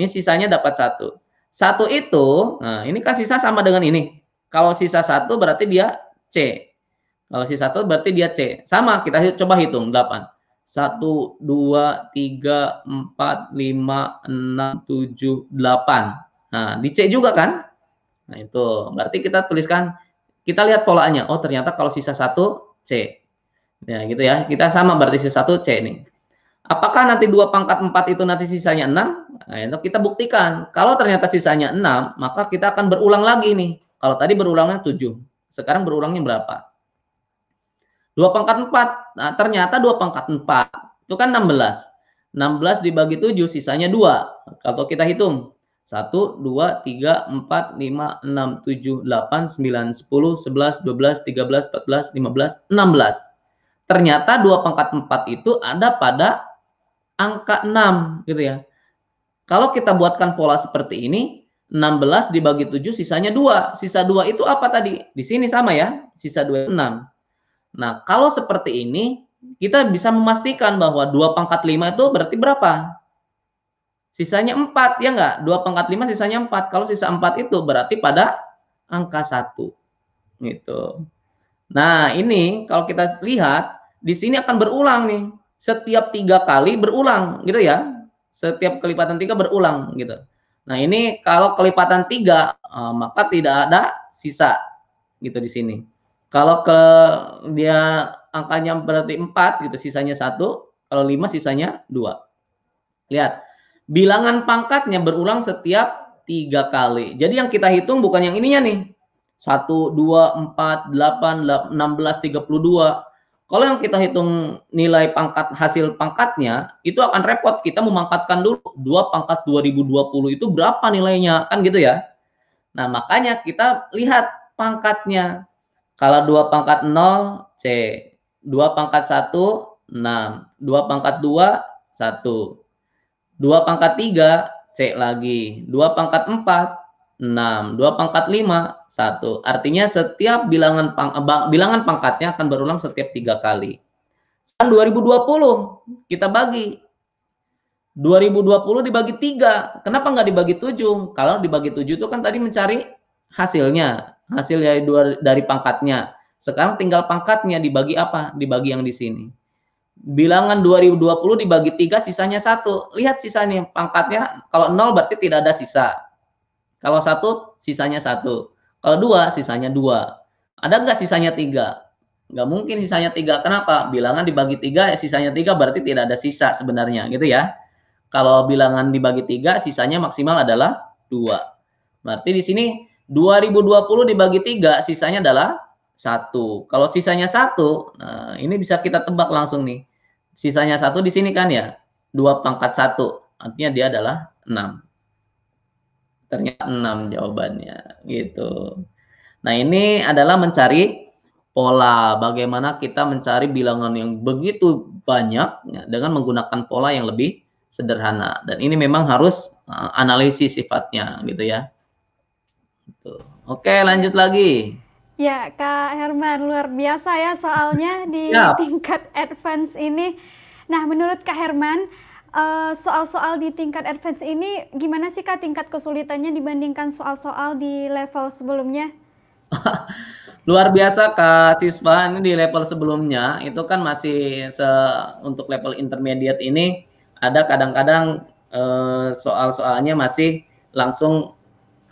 Ini sisanya dapat 1. 1 itu, nah ini kan sisa sama dengan ini. Kalau sisa 1 berarti dia C. Kalau sisa 1 berarti dia C. Sama, kita coba hitung 8. 1, 2, 3, 4, 5, 6, 7, 8. Nah, di C juga kan? Nah, itu. Berarti kita tuliskan, kita lihat polanya. Oh, ternyata kalau sisa 1, C. Ya, gitu ya. Kita sama berarti sisa 1 C nih. Apakah nanti 2 pangkat 4 itu nanti sisanya 6? Nah, itu kita buktikan. Kalau ternyata sisanya 6, maka kita akan berulang lagi nih. Kalau tadi berulangnya 7. Sekarang berulangnya berapa? 2 pangkat 4. Nah, ternyata 2 pangkat 4 itu kan 16. 16 dibagi 7 sisanya 2. Kalau kita hitung 1, 2, 3, 4, 5, 6, 7, 8, 9, 10, 11, 12, 13, 14, 15, 16 ternyata 2 pangkat 4 itu ada pada angka 6 gitu ya. Kalau kita buatkan pola seperti ini, 16 dibagi 7 sisanya 2. Sisa 2 itu apa tadi? Di sini sama ya, sisa 2 6. Nah, kalau seperti ini, kita bisa memastikan bahwa 2 pangkat 5 itu berarti berapa? Sisanya 4, ya enggak? 2 pangkat 5 sisanya 4. Kalau sisa 4 itu berarti pada angka 1. Gitu. Nah, ini kalau kita lihat, di sini akan berulang nih. Setiap tiga kali berulang gitu ya. Setiap kelipatan tiga berulang gitu. Nah ini kalau kelipatan tiga uh, maka tidak ada sisa gitu di sini. Kalau ke dia angkanya berarti empat gitu, sisanya satu. Kalau lima sisanya dua. Lihat, bilangan pangkatnya berulang setiap tiga kali. Jadi yang kita hitung bukan yang ininya nih. Satu, dua, empat, delapan, enam belas, tiga puluh dua kalau yang kita hitung nilai pangkat hasil pangkatnya, itu akan repot. Kita memangkatkan dulu 2 pangkat 2020 itu berapa nilainya, kan gitu ya. Nah, makanya kita lihat pangkatnya. Kalau 2 pangkat 0, C. 2 pangkat 1, 6. 2 pangkat 2, 1. 2 pangkat 3, C lagi. 2 pangkat 4, 6. 2 pangkat 5, 1. Artinya setiap bilangan pang, bilangan pangkatnya akan berulang setiap tiga kali. Sekarang 2020 kita bagi. 2020 dibagi 3. Kenapa nggak dibagi 7? Kalau dibagi 7 itu kan tadi mencari hasilnya. Hasil dari, dari pangkatnya. Sekarang tinggal pangkatnya dibagi apa? Dibagi yang di sini. Bilangan 2020 dibagi 3 sisanya 1. Lihat sisanya pangkatnya kalau 0 berarti tidak ada sisa kalau satu, sisanya satu. Kalau dua, sisanya dua. Ada nggak sisanya tiga? Nggak mungkin sisanya tiga. Kenapa? Bilangan dibagi tiga, ya sisanya tiga berarti tidak ada sisa sebenarnya, gitu ya. Kalau bilangan dibagi tiga, sisanya maksimal adalah dua. Berarti di sini 2020 dibagi tiga, sisanya adalah satu. Kalau sisanya satu, nah ini bisa kita tebak langsung nih. Sisanya satu di sini kan ya, dua pangkat satu. Artinya dia adalah enam ternyata 6 jawabannya gitu. Nah, ini adalah mencari pola bagaimana kita mencari bilangan yang begitu banyak ya, dengan menggunakan pola yang lebih sederhana dan ini memang harus uh, analisis sifatnya gitu ya. Gitu. Oke, lanjut lagi. Ya, Kak Herman luar biasa ya soalnya di ya. tingkat advance ini. Nah, menurut Kak Herman, Eh, soal-soal di tingkat advance ini gimana sih Kak tingkat kesulitannya dibandingkan soal-soal di level sebelumnya? Luar biasa Kak Siswa, ini di level sebelumnya itu kan masih se untuk level intermediate ini ada kadang-kadang eh, soal-soalnya masih langsung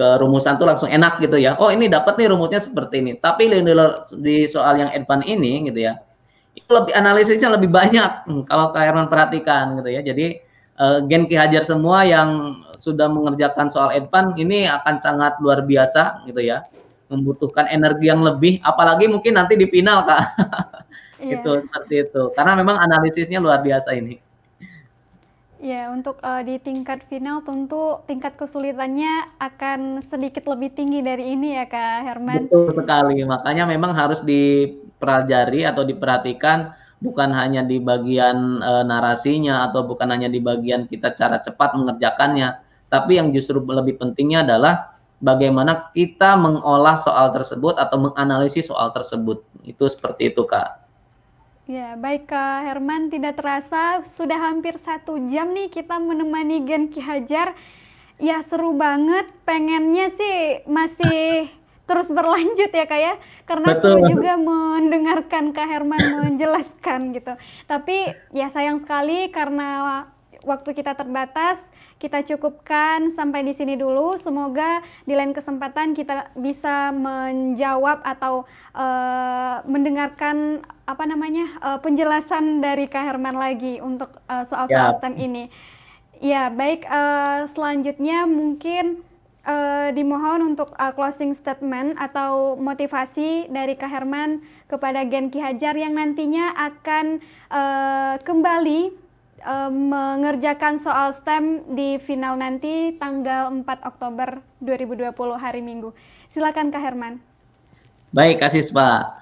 ke rumusan tuh langsung enak gitu ya. Oh, ini dapat nih rumusnya seperti ini. Tapi di soal yang advance ini gitu ya. Itu lebih analisisnya lebih banyak hmm, kalau Kak Herman perhatikan gitu ya. Jadi eh, Gen Ki Hajar semua yang sudah mengerjakan soal advance ini akan sangat luar biasa gitu ya membutuhkan energi yang lebih, apalagi mungkin nanti di final kak. Yeah. itu seperti itu. Karena memang analisisnya luar biasa ini. Ya, untuk uh, di tingkat final tentu tingkat kesulitannya akan sedikit lebih tinggi dari ini ya Kak Herman. Betul sekali, makanya memang harus dipelajari atau diperhatikan bukan hanya di bagian uh, narasinya atau bukan hanya di bagian kita cara cepat mengerjakannya, tapi yang justru lebih pentingnya adalah bagaimana kita mengolah soal tersebut atau menganalisis soal tersebut. Itu seperti itu, Kak. Ya, baik Kak Herman, tidak terasa sudah hampir satu jam nih kita menemani Gen Ki Hajar. Ya seru banget, pengennya sih masih terus berlanjut ya Kak ya, karena Betul. seru juga mendengarkan Kak Herman menjelaskan gitu. Tapi ya sayang sekali karena waktu kita terbatas, kita cukupkan sampai di sini dulu. Semoga di lain kesempatan kita bisa menjawab atau uh, mendengarkan apa namanya uh, penjelasan dari Kak Herman lagi untuk soal-soal uh, STEM ini. Ya, baik. Uh, selanjutnya mungkin uh, dimohon untuk uh, closing statement atau motivasi dari Kak Herman kepada Gen Ki Hajar yang nantinya akan uh, kembali uh, mengerjakan soal STEM di final nanti tanggal 4 Oktober 2020 hari Minggu. Silakan Kak Herman. Baik, kasih Pak.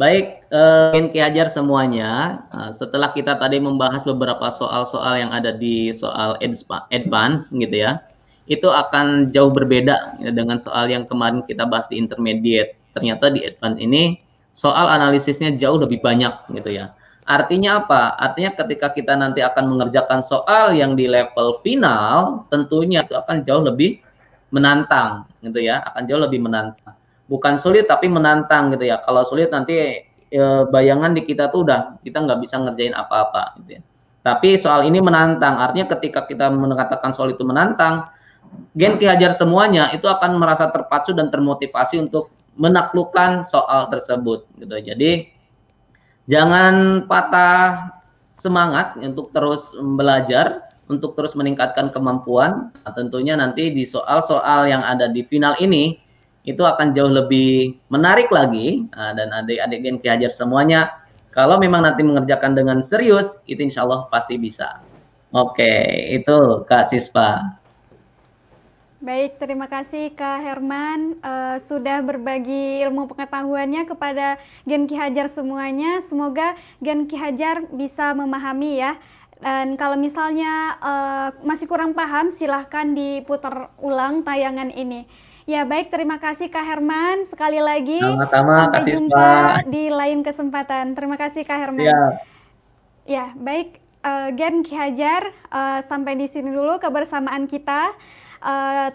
Baik, uh, ingin Ki Hajar semuanya. Uh, setelah kita tadi membahas beberapa soal-soal yang ada di soal advance gitu ya, itu akan jauh berbeda dengan soal yang kemarin kita bahas di intermediate. Ternyata di advance ini soal analisisnya jauh lebih banyak gitu ya. Artinya apa? Artinya ketika kita nanti akan mengerjakan soal yang di level final, tentunya itu akan jauh lebih menantang, gitu ya, akan jauh lebih menantang. Bukan sulit tapi menantang, gitu ya. Kalau sulit nanti e, bayangan di kita tuh udah kita nggak bisa ngerjain apa-apa, gitu ya. Tapi soal ini menantang, artinya ketika kita mengatakan soal itu menantang, Gen Ki Hajar semuanya itu akan merasa terpacu dan termotivasi untuk menaklukkan soal tersebut, gitu. Jadi Jangan patah semangat untuk terus belajar, untuk terus meningkatkan kemampuan. Nah, tentunya nanti di soal-soal yang ada di final ini itu akan jauh lebih menarik lagi nah, dan adik-adik Gen Hajar semuanya kalau memang nanti mengerjakan dengan serius itu insya Allah pasti bisa. Oke, itu Kak Sispa. Baik, terima kasih Kak Herman uh, sudah berbagi ilmu pengetahuannya kepada Gen Ki Hajar semuanya. Semoga Gen Ki Hajar bisa memahami ya. Dan kalau misalnya uh, masih kurang paham, silahkan diputar ulang tayangan ini. Ya baik, terima kasih Kak Herman. Sekali lagi Sama-sama, sampai kasih jumpa di lain kesempatan. Terima kasih Kak Herman. Ya, ya baik, uh, Gen Ki Hajar, uh, sampai di sini dulu kebersamaan kita uh,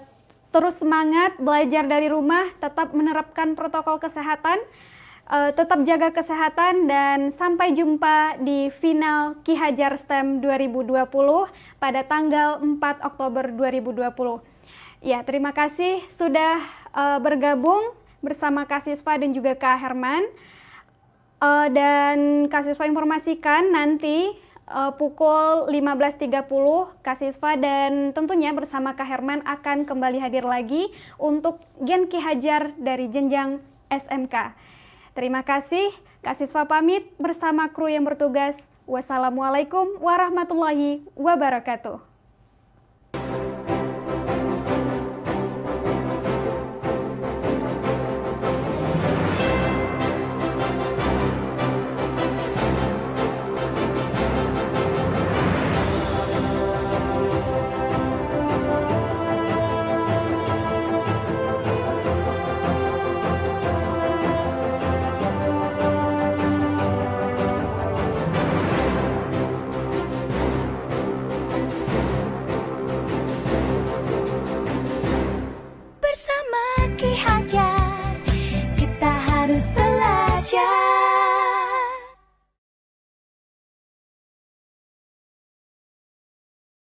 terus semangat belajar dari rumah, tetap menerapkan protokol kesehatan, uh, tetap jaga kesehatan dan sampai jumpa di final Ki Hajar STEM 2020 pada tanggal 4 Oktober 2020. Ya, terima kasih sudah uh, bergabung bersama Kasispa dan juga Kak Herman. Uh, dan Kasispa informasikan nanti uh, pukul 15.30 Kasisva dan tentunya bersama Kak Herman akan kembali hadir lagi untuk Gen Ki Hajar dari jenjang SMK. Terima kasih, Kasisva pamit bersama kru yang bertugas. Wassalamualaikum warahmatullahi wabarakatuh.